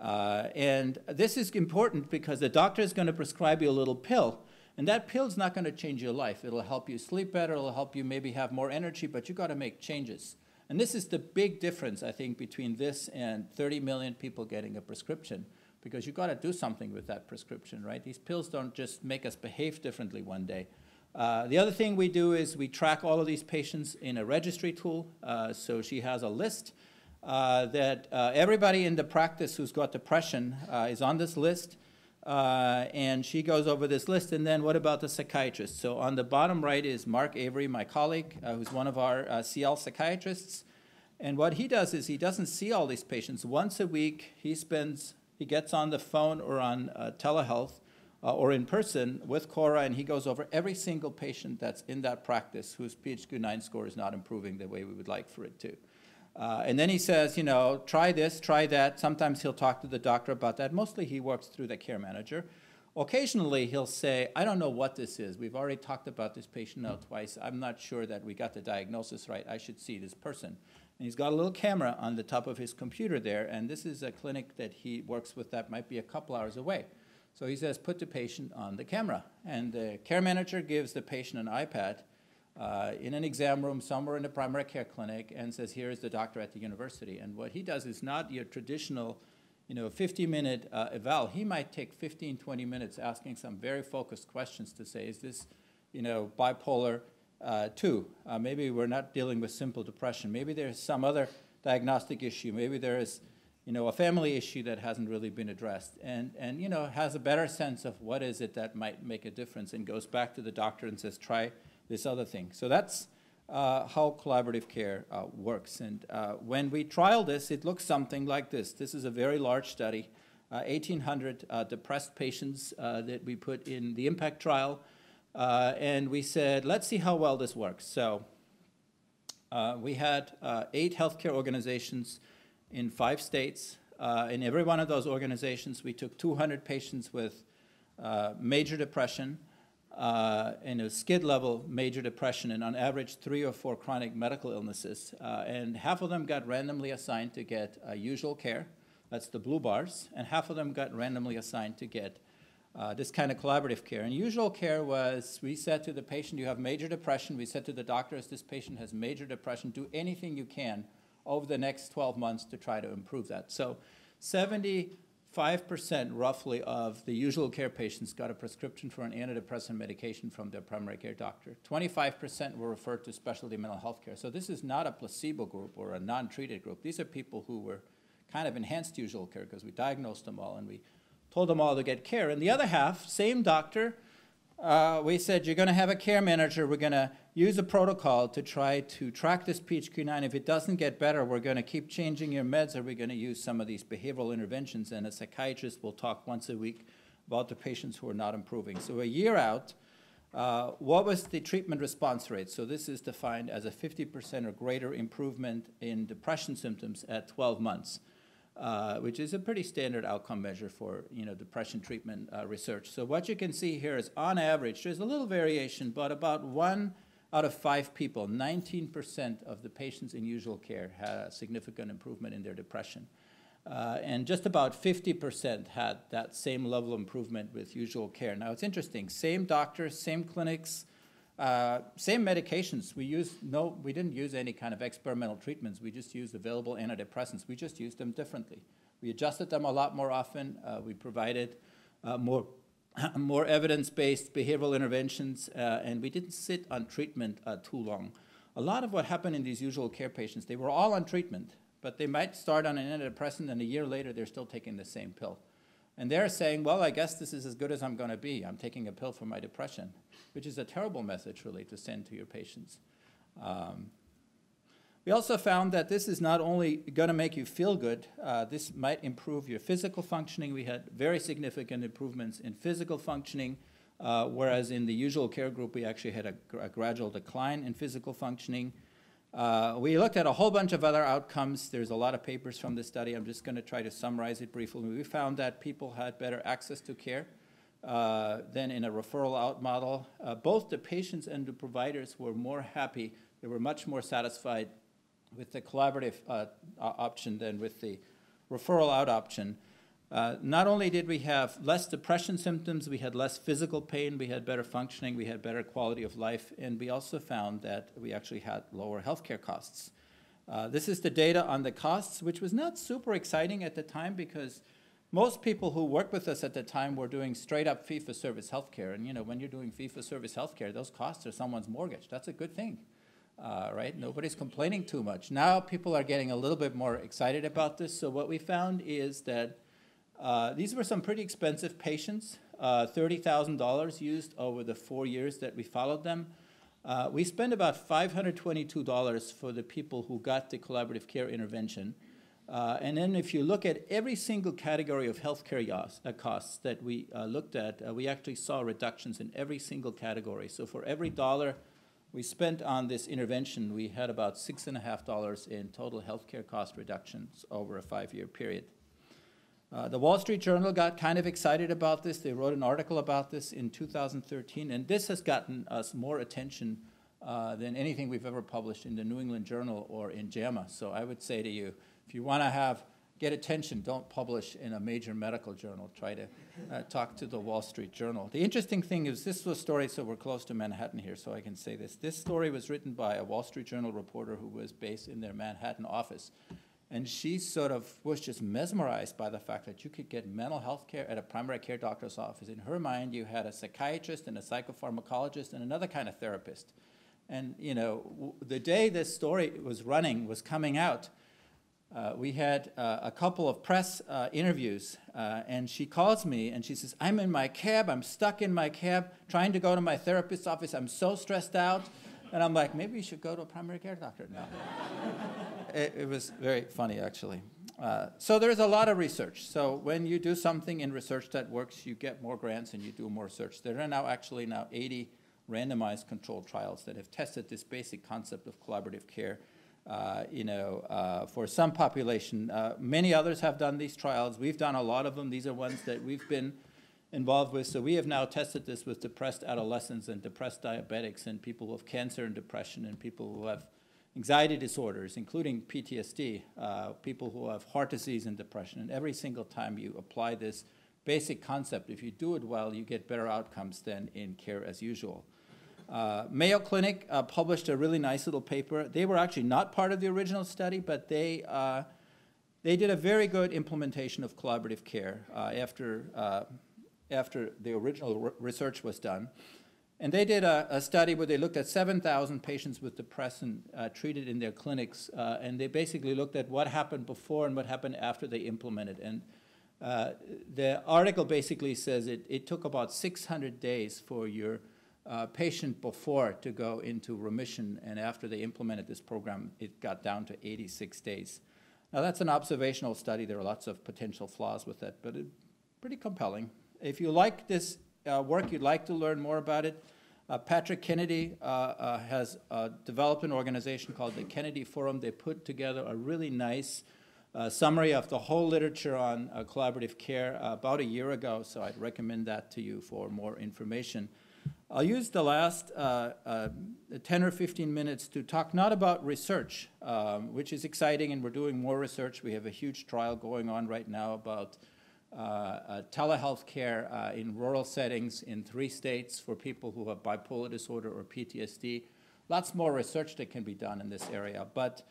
Uh, and this is important because the doctor is going to prescribe you a little pill, and that pill is not going to change your life. It'll help you sleep better, it'll help you maybe have more energy, but you've got to make changes. And this is the big difference, I think, between this and 30 million people getting a prescription, because you've got to do something with that prescription, right? These pills don't just make us behave differently one day. Uh, the other thing we do is we track all of these patients in a registry tool. Uh, so she has a list uh, that uh, everybody in the practice who's got depression uh, is on this list. Uh, and she goes over this list. And then what about the psychiatrist? So on the bottom right is Mark Avery, my colleague, who's one of our CL psychiatrists. And what he does is he doesn't see all these patients. Once a week, he spends, he gets on the phone or on uh, telehealth uh, or in person with Cora, and he goes over every single patient that's in that practice whose PHQ-9 score is not improving the way we would like for it to. Uh, and then he says, you know, try this, try that. Sometimes he'll talk to the doctor about that. Mostly he works through the care manager. Occasionally he'll say, I don't know what this is. We've already talked about this patient now twice. I'm not sure that we got the diagnosis right. I should see this person. And he's got a little camera on the top of his computer there, and this is a clinic that he works with that might be a couple hours away. So he says, put the patient on the camera. And the care manager gives the patient an iPad uh, in an exam room somewhere in a primary care clinic and says, here is the doctor at the university. And what he does is not your traditional you know, 50-minute uh, eval. He might take 15, 20 minutes asking some very focused questions to say, is this, you know, bipolar uh, 2? Uh, maybe we're not dealing with simple depression. Maybe there's some other diagnostic issue. Maybe there is, you know, a family issue that hasn't really been addressed. And, and, you know, has a better sense of what is it that might make a difference and goes back to the doctor and says, try this other thing. So that's uh, how collaborative care uh, works. And uh, when we trial this, it looks something like this. This is a very large study, 1,800 uh, depressed patients that we put in the IMPACT trial. And we said, let's see how well this works. So we had eight healthcare organizations in five states. in every one of those organizations, we took 200 patients with major depression, uh, in a skid level major depression and on average three or four chronic medical illnesses. Uh, and half of them got randomly assigned to get uh, usual care, that's the blue bars, and half of them got randomly assigned to get uh, this kind of collaborative care. And usual care was we said to the patient, you have major depression. We said to the doctors, this patient has major depression. Do anything you can over the next 12 months to try to improve that. So 70 5% roughly of the usual care patients got a prescription for an antidepressant medication from their primary care doctor. 25% were referred to specialty mental health care. So this is not a placebo group or a non-treated group. These are people who were kind of enhanced usual care because we diagnosed them all and we told them all to get care. And the other half, same doctor, uh, we said, you're going to have a care manager. We're going to use a protocol to try to track this PHQ-9. If it doesn't get better, we're going to keep changing your meds, or we're going to use some of these behavioral interventions. And a psychiatrist will talk once a week about the patients who are not improving. So a year out, uh, what was the treatment response rate? So this is defined as a 50% or greater improvement in depression symptoms at 12 months uh, which is a pretty standard outcome measure for you know depression treatment uh, research. So what you can see here is on average, there's a little variation, but about one out of five people, 19% of the patients in usual care had a significant improvement in their depression. Uh, and just about 50% had that same level of improvement with usual care. Now it's interesting, same doctors, same clinics, uh, same medications. We used no, we didn't use any kind of experimental treatments. We just used available antidepressants. We just used them differently. We adjusted them a lot more often. Uh, we provided uh, more, more evidence-based behavioral interventions, uh, and we didn't sit on treatment uh, too long. A lot of what happened in these usual care patients, they were all on treatment, but they might start on an antidepressant, and a year later they're still taking the same pill. And they're saying, well, I guess this is as good as I'm going to be. I'm taking a pill for my depression, which is a terrible message, really, to send to your patients. Um, we also found that this is not only going to make you feel good, uh, this might improve your physical functioning. We had very significant improvements in physical functioning, uh, whereas in the usual care group, we actually had a, a gradual decline in physical functioning. Uh, we looked at a whole bunch of other outcomes. There's a lot of papers from this study. I'm just going to try to summarize it briefly. We found that people had better access to care uh, than in a referral out model. Uh, both the patients and the providers were more happy. They were much more satisfied with the collaborative uh, option than with the referral out option. Uh, not only did we have less depression symptoms, we had less physical pain, we had better functioning, we had better quality of life, and we also found that we actually had lower healthcare costs. Uh, this is the data on the costs, which was not super exciting at the time because most people who worked with us at the time were doing straight up fee for service healthcare. And you know, when you're doing fee for service healthcare, those costs are someone's mortgage. That's a good thing, uh, right? Nobody's complaining too much. Now people are getting a little bit more excited about this. So what we found is that uh, these were some pretty expensive patients, uh, $30,000 used over the four years that we followed them. Uh, we spent about $522 for the people who got the collaborative care intervention. Uh, and then if you look at every single category of healthcare uh, costs that we looked at, we actually saw reductions in every single category. So for every dollar we spent on this intervention, we had about six and a half dollars in total healthcare cost reductions over a five-year period. Uh, the Wall Street Journal got kind of excited about this. They wrote an article about this in 2013, and this has gotten us more attention uh, than anything we've ever published in the New England Journal or in JAMA. So I would say to you, if you want to have get attention, don't publish in a major medical journal. Try to uh, talk to the Wall Street Journal. The interesting thing is this was a story, so we're close to Manhattan here, so I can say this. This story was written by a Wall Street Journal reporter who was based in their Manhattan office. And she sort of was just mesmerized by the fact that you could get mental health care at a primary care doctor's office. In her mind, you had a psychiatrist and a psychopharmacologist and another kind of therapist. And you know, the day this story was running, was coming out, uh, we had uh, a couple of press uh, interviews, uh, and she calls me and she says, I'm in my cab, I'm stuck in my cab, trying to go to my therapist's office, I'm so stressed out. And I'm like, maybe you should go to a primary care doctor now. it, it, was very funny, actually. Uh, so there's a lot of research. So when you do something in research that works, you get more grants and you do more research. There are now actually now 80 randomized controlled trials that have tested this basic concept of collaborative care uh, you know, uh, for some population. Uh, many others have done these trials. We've done a lot of them. These are ones that we've been involved with. So we have now tested this with depressed adolescents and depressed diabetics and people with cancer and depression and people who have anxiety disorders, including PTSD, uh, people who have heart disease and depression. And every single time you apply this basic concept, if you do it well, you get better outcomes than in care as usual. Uh, Mayo Clinic uh, published a really nice little paper. They were actually not part of the original study, but they, uh, they did a very good implementation of collaborative care uh, after, uh, after the original re research was done. And they did a, a, study where they looked at 7,000 patients with depression uh, treated in their clinics, and they basically looked at what happened before and what happened after they implemented. And the article basically says it, it took about 600 days for your uh, patient before to go into remission, and after they implemented this program, it got down to 86 days. Now, that's an observational study. There are lots of potential flaws with it, but it's pretty compelling. If you like this uh, work, you'd like to learn more about it, uh, Patrick Kennedy uh, uh, has uh, developed an organization called the Kennedy Forum. They put together a really nice summary of the whole literature on collaborative care about a year ago, so I'd recommend that to you for more information. I'll use the last uh, uh, 10 or 15 minutes to talk not about research, um, which is exciting, and we're doing more research. We have a huge trial going on right now about telehealth care uh, in rural settings in three states for people who have bipolar disorder or PTSD. Lots more research that can be done in this area. But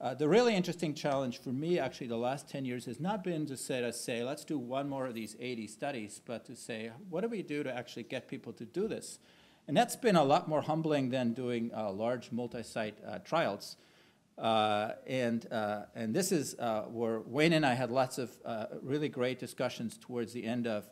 uh, the really interesting challenge for me, actually, the last 10 years has not been to say, to say, let's do one more of these 80 studies, but to say, what do we do to actually get people to do this? And that's been a lot more humbling than doing uh, large multi-site uh, trials. Uh, and, uh, and this is uh, where Wayne and I had lots of really great discussions towards the end of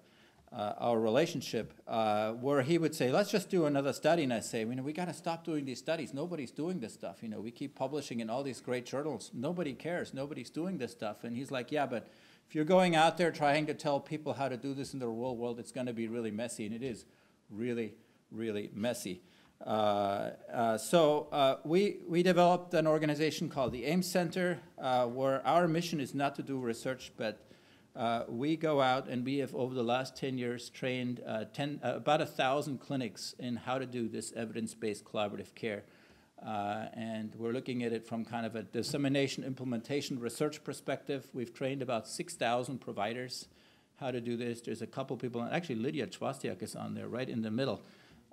uh, our relationship, uh, where he would say, "Let's just do another study," and I say, "You know, we got to stop doing these studies. Nobody's doing this stuff. You know, we keep publishing in all these great journals. Nobody cares. Nobody's doing this stuff." And he's like, "Yeah, but if you're going out there trying to tell people how to do this in the real world, it's going to be really messy, and it is really, really messy." Uh, uh, so uh, we, we developed an organization called the AIMS Center, where our mission is not to do research, but uh, we go out and we have over the last 10 years trained uh, 10, uh, about a thousand clinics in how to do this evidence-based collaborative care. And we're looking at it from kind of a dissemination, implementation, research perspective. We've trained about 6,000 providers how to do this. There's a couple people, actually Lydia Chwastiak is on there right in the middle.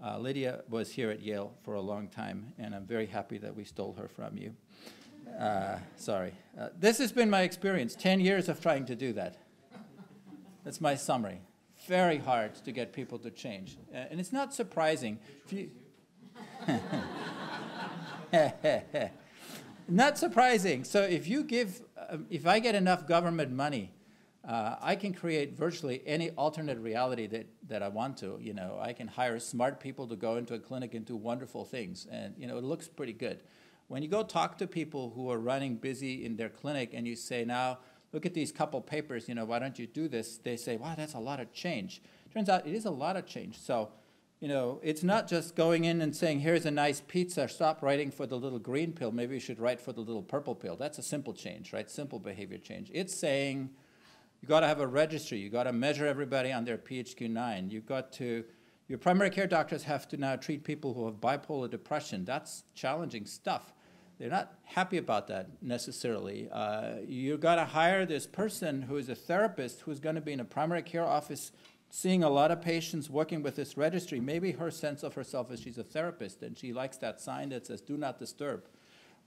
Uh, Lydia was here at Yale for a long time, and I'm very happy that we stole her from you. Uh, sorry. this has been my experience, 10 years of trying to do that. That's my summary. Very hard to get people to change. Uh, and it's not surprising. You not surprising. So if you give, um, if I get enough government money, uh, I can create virtually any alternate reality that, that I want to. You know, I can hire smart people to go into a clinic and do wonderful things, and you know, it looks pretty good. When you go talk to people who are running busy in their clinic, and you say, now look at these couple papers, you know, why don't you do this? They say, wow, that's a lot of change. Turns out it is a lot of change. So, you know, it's not just going in and saying, here's a nice pizza, stop writing for the little green pill, maybe you should write for the little purple pill. That's a simple change, right? Simple behavior change. It's saying, you got to have a registry, you got to measure everybody on their PHQ-9, you've got to, your primary care doctors have to now treat people who have bipolar depression. That's challenging stuff. They're not happy about that necessarily. Uh, you got to hire this person who is a therapist who's going to be in a primary care office seeing a lot of patients working with this registry. Maybe her sense of herself is she's a therapist and she likes that sign that says, do not disturb.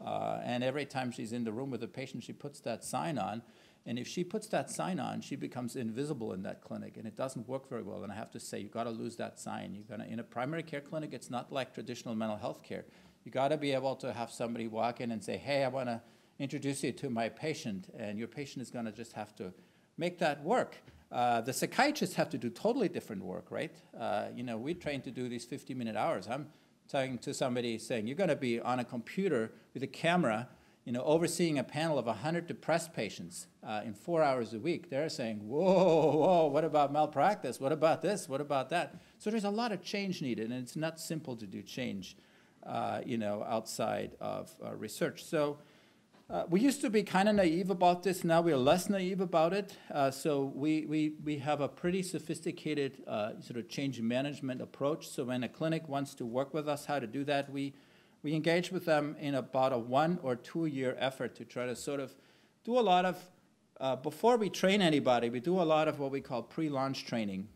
Uh, and every time she's in the room with a patient, she puts that sign on. And if she puts that sign on, she becomes invisible in that clinic, and it doesn't work very well. And I have to say, you've got to lose that sign. You're gonna, in a primary care clinic, it's not like traditional mental health care. You've got to be able to have somebody walk in and say, hey, I want to introduce you to my patient, and your patient is going to just have to make that work. Uh, the psychiatrists have to do totally different work, right? Uh, you know, we're trained to do these 50-minute hours. I'm talking to somebody saying, you're going to be on a computer with a camera, you know, overseeing a panel of 100 depressed patients uh, in four hours a week. They're saying, whoa, whoa, what about malpractice? What about this? What about that? So there's a lot of change needed, and it's not simple to do change uh, you know, outside of uh, research. So uh, we used to be kind of naive about this. Now we're less naive about it. Uh, so we, we, we have a pretty sophisticated uh, sort of change management approach. So when a clinic wants to work with us how to do that, we, we engage with them in about a one or two year effort to try to sort of do a lot of, uh, before we train anybody, we do a lot of what we call pre-launch training.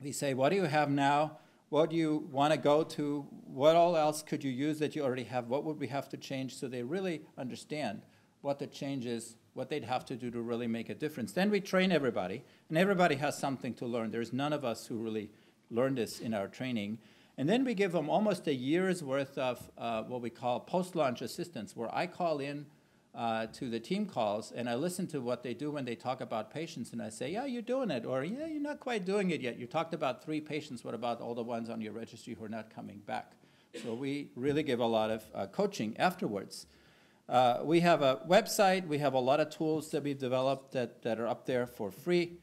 We say, what do you have now? what do you want to go to, what all else could you use that you already have, what would we have to change so they really understand what the change is, what they'd have to do to really make a difference. Then we train everybody, and everybody has something to learn. There's none of us who really learn this in our training. And then we give them almost a year's worth of uh, what we call post-launch assistance, where I call in uh, to the team calls and I listen to what they do when they talk about patients and I say, yeah, you're doing it, or yeah, you're not quite doing it yet. You talked about three patients. What about all the ones on your registry who are not coming back? So we really give a lot of uh, coaching afterwards. Uh, we have a website. We have a lot of tools that we've developed that, that are up there for free.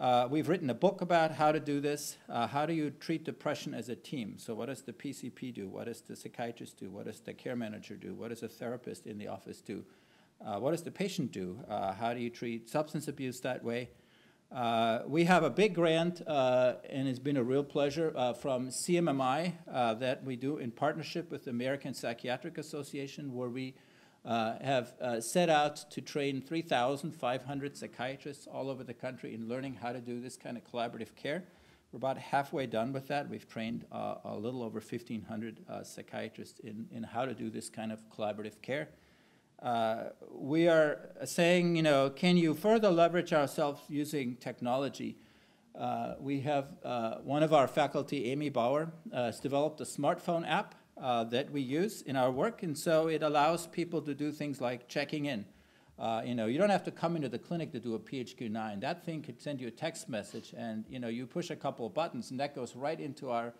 Uh, we've written a book about how to do this. Uh, how do you treat depression as a team? So what does the PCP do? What does the psychiatrist do? What does the care manager do? What does a therapist in the office do? Uh, what does the patient do? Uh, how do you treat substance abuse that way? Uh, we have a big grant, uh, and it's been a real pleasure, from CMMI that we do in partnership with the American Psychiatric Association, where we have set out to train 3,500 psychiatrists all over the country in learning how to do this kind of collaborative care. We're about halfway done with that. We've trained a little over 1,500 psychiatrists in, in how to do this kind of collaborative care. Uh, we are saying, you know, can you further leverage ourselves using technology? Uh, we have uh, one of our faculty, Amy Bauer, uh, has developed a smartphone app uh, that we use in our work, and so it allows people to do things like checking in. Uh, you know, you don't have to come into the clinic to do a PHQ-9. That thing could send you a text message, and you know, you push a couple of buttons, and that goes right into our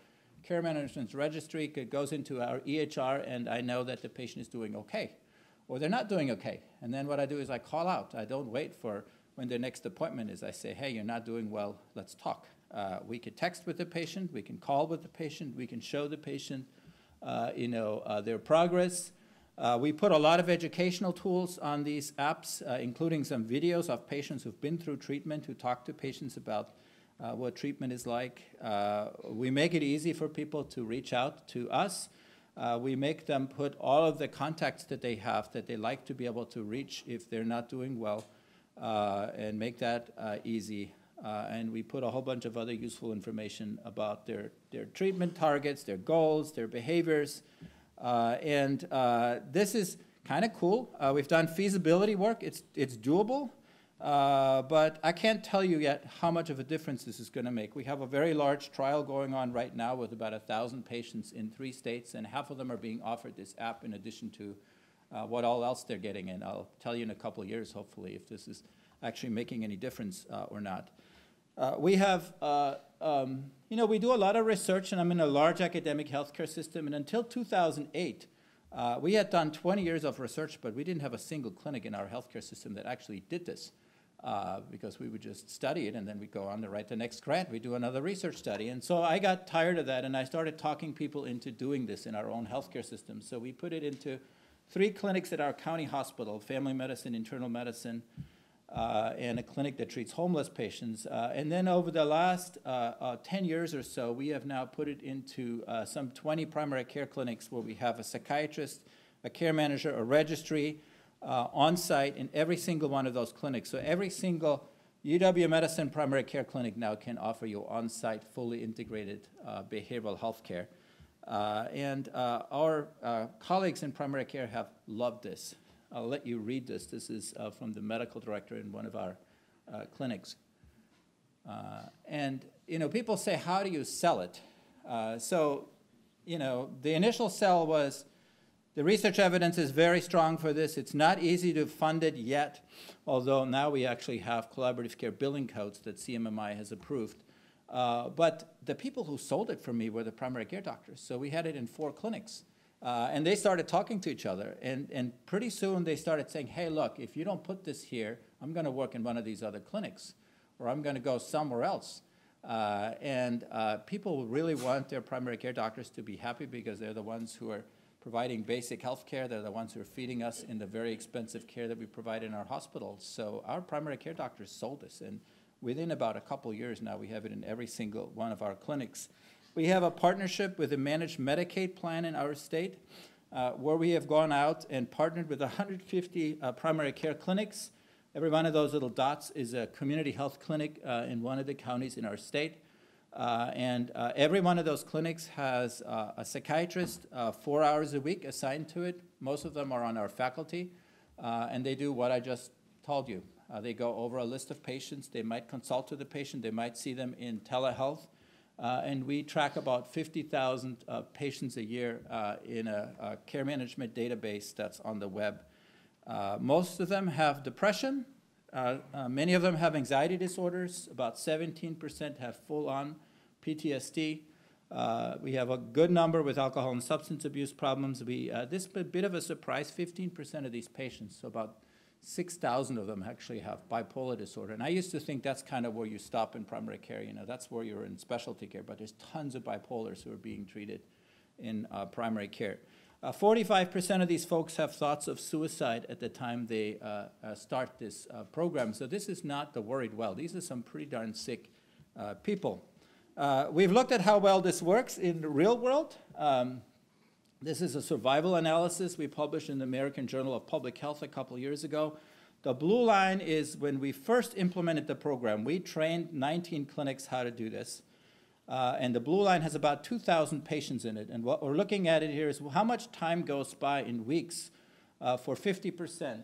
care management's registry. It goes into our EHR, and I know that the patient is doing okay or they're not doing okay. And then what I do is I call out. I don't wait for when their next appointment is. I say, hey, you're not doing well, let's talk. Uh, we can text with the patient, we can call with the patient, we can show the patient you know, uh, their progress. Uh, we put a lot of educational tools on these apps, uh, including some videos of patients who've been through treatment, who talk to patients about uh, what treatment is like. we make it easy for people to reach out to us uh, we make them put all of the contacts that they have that they like to be able to reach if they're not doing well uh, and make that uh, easy. Uh, and we put a whole bunch of other useful information about their, their treatment targets, their goals, their behaviors. Uh, and uh, this is kind of cool. we've done feasibility work. It's, it's doable. Uh, but I can't tell you yet how much of a difference this is going to make. We have a very large trial going on right now with about 1,000 patients in three states, and half of them are being offered this app in addition to uh, what all else they're getting. And I'll tell you in a couple years, hopefully, if this is actually making any difference uh, or not. Uh, we have, uh, um, you know, we do a lot of research, and I'm in a large academic healthcare system, and until 2008, uh, we had done 20 years of research, but we didn't have a single clinic in our healthcare system that actually did this uh, because we would just study it and then we'd go on to write the next grant. We'd do another research study. And so I got tired of that and I started talking people into doing this in our own healthcare system. So we put it into three clinics at our county hospital, family medicine, internal medicine, uh, and a clinic that treats homeless patients. Uh, and then over the last uh, uh 10 years or so, we have now put it into uh, some 20 primary care clinics where we have a psychiatrist, a care manager, a registry uh, on site in every single one of those clinics. So every single UW Medicine primary care clinic now can offer you on site, fully integrated behavioral health care. And our colleagues in primary care have loved this. I'll let you read this. This is uh, from the medical director in one of our uh, clinics. Uh, and, you know, people say, how do you sell it? Uh, so, you know, the initial sell was the research evidence is very strong for this. It's not easy to fund it yet, although now we actually have collaborative care billing codes that CMMI has approved. Uh, but the people who sold it for me were the primary care doctors. So we had it in four clinics. Uh, and they started talking to each other. And, and pretty soon they started saying, hey, look, if you don't put this here, I'm going to work in one of these other clinics, or I'm going to go somewhere else. Uh, and uh, people really want their primary care doctors to be happy because they're the ones who are providing basic health care. They're the ones who are feeding us in the very expensive care that we provide in our hospitals. So our primary care doctors sold this. And within about a couple years now, we have it in every single one of our clinics. We have a partnership with a managed Medicaid plan in our state uh, where we have gone out and partnered with 150 uh, primary care clinics. Every one of those little dots is a community health clinic uh, in one of the counties in our state. Uh, and uh, every one of those clinics has uh, a psychiatrist four hours a week assigned to it. Most of them are on our faculty, and they do what I just told you. they go over a list of patients. They might consult with the patient. They might see them in telehealth. Uh, and we track about 50,000 uh, patients a year uh, in a, a, care management database that's on the web. Uh, most of them have depression. Uh, uh, many of them have anxiety disorders. About 17% have full-on PTSD. we have a good number with alcohol and substance abuse problems. We, this is a bit of a surprise, 15% of these patients, so about 6,000 of them actually have bipolar disorder. And I used to think that's kind of where you stop in primary care, you know, that's where you're in specialty care, but there's tons of bipolars who are being treated in uh, primary care. 45% uh, of these folks have thoughts of suicide at the time they uh, uh start this uh, program. So this is not the worried well. These are some pretty darn sick people. we've looked at how well this works in the real world. Um, this is a survival analysis we published in the American Journal of Public Health a couple years ago. The blue line is when we first implemented the program. We trained 19 clinics how to do this. Uh, and the blue line has about 2,000 patients in it. And what we're looking at it here is how much time goes by in weeks uh, for 50%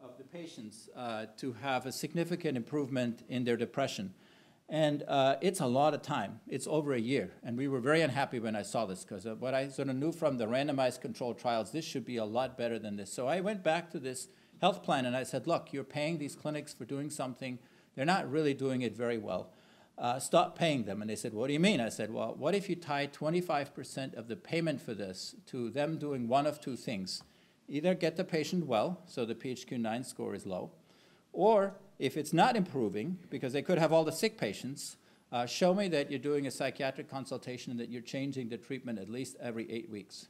of the patients uh, to have a significant improvement in their depression. And uh, it's a lot of time. It's over a year. And we were very unhappy when I saw this because what I sort of knew from the randomized controlled trials, this should be a lot better than this. So I went back to this health plan and I said, look, you're paying these clinics for doing something. They're not really doing it very well. Uh, stop paying them. And they said, what do you mean? I said, well, what if you tie 25% of the payment for this to them doing one of two things? Either get the patient well, so the PHQ-9 score is low, or if it's not improving, because they could have all the sick patients, uh, show me that you're doing a psychiatric consultation and that you're changing the treatment at least every eight weeks.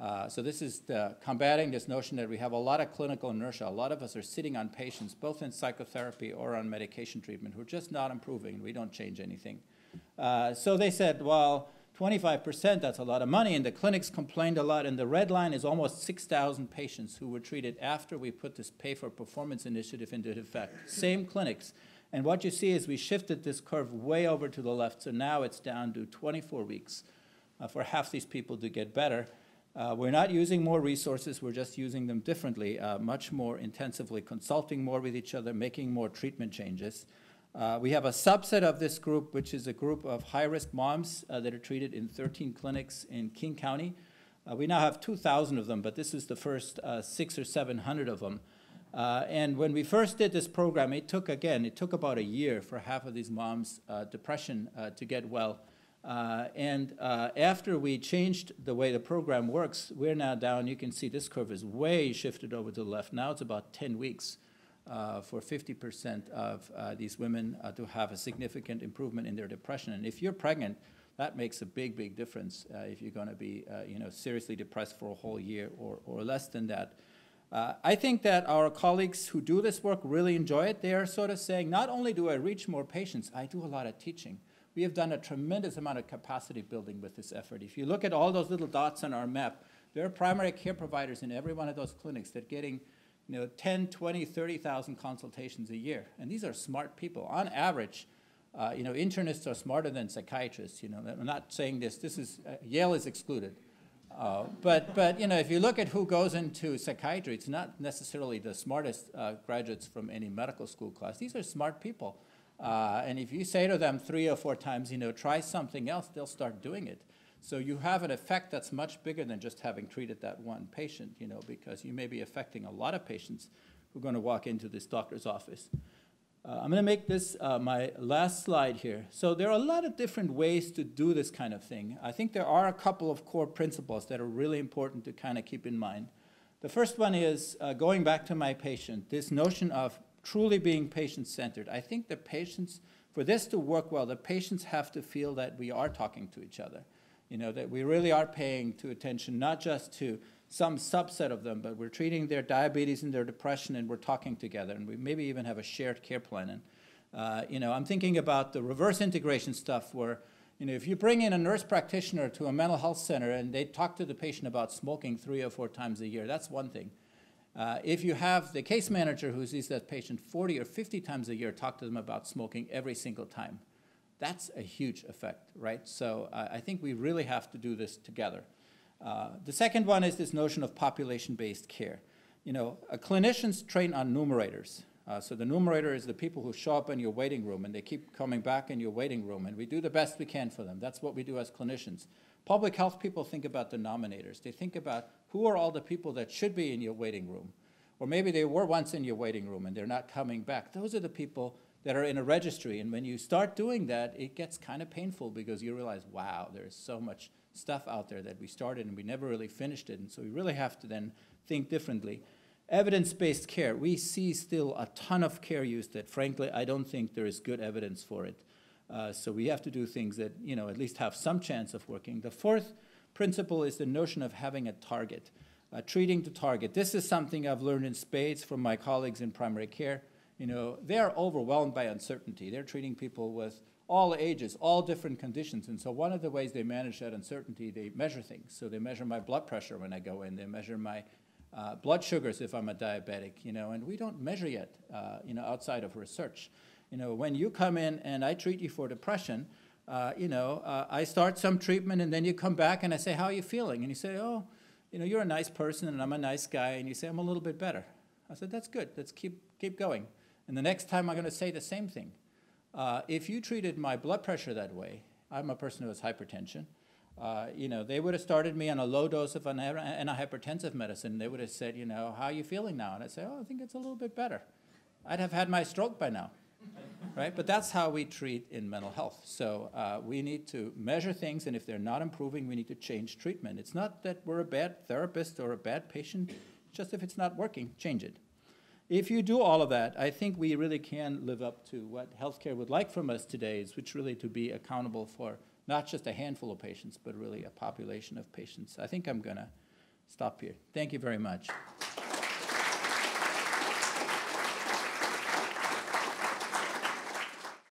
Uh, so this is combating this notion that we have a lot of clinical inertia. A lot of us are sitting on patients, both in psychotherapy or on medication treatment, who are just not improving. We don't change anything. Uh, so they said, well, 25%, that's a lot of money, and the clinics complained a lot, and the red line is almost 6,000 patients who were treated after we put this pay for performance initiative into effect. Same clinics. And what you see is we shifted this curve way over to the left, so now it's down to 24 weeks uh, for half these people to get better. Uh, we're not using more resources, we're just using them differently, uh, much more intensively, consulting more with each other, making more treatment changes. Uh, we have a subset of this group, which is a group of high-risk moms uh, that are treated in 13 clinics in King County. Uh, we now have 2,000 of them, but this is the first uh, six or 700 of them. Uh, and when we first did this program, it took, again, it took about a year for half of these moms' uh, depression to get well. and after we changed the way the program works, we're now down, you can see this curve is way shifted over to the left. Now it's about 10 weeks uh, for 50% of uh, these women uh, to have a significant improvement in their depression. And if you're pregnant, that makes a big, big difference uh, if you're going to be, uh, you know, seriously depressed for a whole year or, or less than that. I think that our colleagues who do this work really enjoy it. They are sort of saying, not only do I reach more patients, I do a lot of teaching. We have done a tremendous amount of capacity building with this effort. If you look at all those little dots on our map, There are primary care providers in every one of those clinics that are getting you know, 10, 20, 30,000 consultations a year. And these are smart people. On average, uh, you know, internists are smarter than psychiatrists. You know, I'm not saying this. This is uh, Yale is excluded. Uh, but, but, you know, if you look at who goes into psychiatry, it's not necessarily the smartest uh, graduates from any medical school class. These are smart people. Uh, and if you say to them three or four times, you know, try something else, they'll start doing it. So you have an effect that's much bigger than just having treated that one patient, you know, because you may be affecting a lot of patients who are going to walk into this doctor's office. Uh, I'm going to make this uh, my last slide here. So there are a lot of different ways to do this kind of thing. I think there are a couple of core principles that are really important to kind of keep in mind. The first one is uh, going back to my patient, this notion of truly being patient-centered. I think the patients, for this to work well, the patients have to feel that we are talking to each other. You know, that we really are paying to attention, not just to some subset of them, but we're treating their diabetes and their depression and we're talking together and we maybe even have a shared care plan. And, uh, you know, I'm thinking about the reverse integration stuff where, you know, if you bring in a nurse practitioner to a mental health center and they talk to the patient about smoking three or four times a year, that's one thing. Uh, if you have the case manager who sees that patient 40 or 50 times a year talk to them about smoking every single time, that's a huge effect, right? So uh, I think we really have to do this together. Uh, the second one is this notion of population-based care. You know, clinicians train on numerators. Uh, so the numerator is the people who show up in your waiting room and they keep coming back in your waiting room and we do the best we can for them. That's what we do as clinicians. Public health people think about denominators. They think about who are all the people that should be in your waiting room. Or maybe they were once in your waiting room and they're not coming back. Those are the people that are in a registry. And when you start doing that, it gets kind of painful because you realize, wow, there's so much stuff out there that we started and we never really finished it. And so we really have to then think differently. Evidence-based care, we see still a ton of care use that frankly, I don't think there is good evidence for it. Uh, so we have to do things that, you know, at least have some chance of working. The fourth principle is the notion of having a target, uh, treating to target. This is something I've learned in spades from my colleagues in primary care. You know, they're overwhelmed by uncertainty. They're treating people with all ages, all different conditions. And so one of the ways they manage that uncertainty, they measure things. So they measure my blood pressure when I go in. They measure my uh, blood sugars if I'm a diabetic, you know, and we don't measure yet, uh, you know, outside of research. You know, when you come in and I treat you for depression, uh, you know, uh, I start some treatment and then you come back and I say, how are you feeling? And you say, oh, you know, you're a nice person and I'm a nice guy. And you say, I'm a little bit better. I said, that's good. Let's keep, keep going. And the next time I'm going to say the same thing. Uh, if you treated my blood pressure that way, I'm a person who has hypertension, uh, you know, they would have started me on a low dose of an antihypertensive medicine. They would have said, you know, how are you feeling now? And I'd say, oh, I think it's a little bit better. I'd have had my stroke by now, right? But that's how we treat in mental health. So uh, we need to measure things, and if they're not improving, we need to change treatment. It's not that we're a bad therapist or a bad patient, just if it's not working, change it. If you do all of that, I think we really can live up to what healthcare would like from us today, is which really to be accountable for not just a handful of patients, but really a population of patients. I think I'm going to stop here. Thank you very much.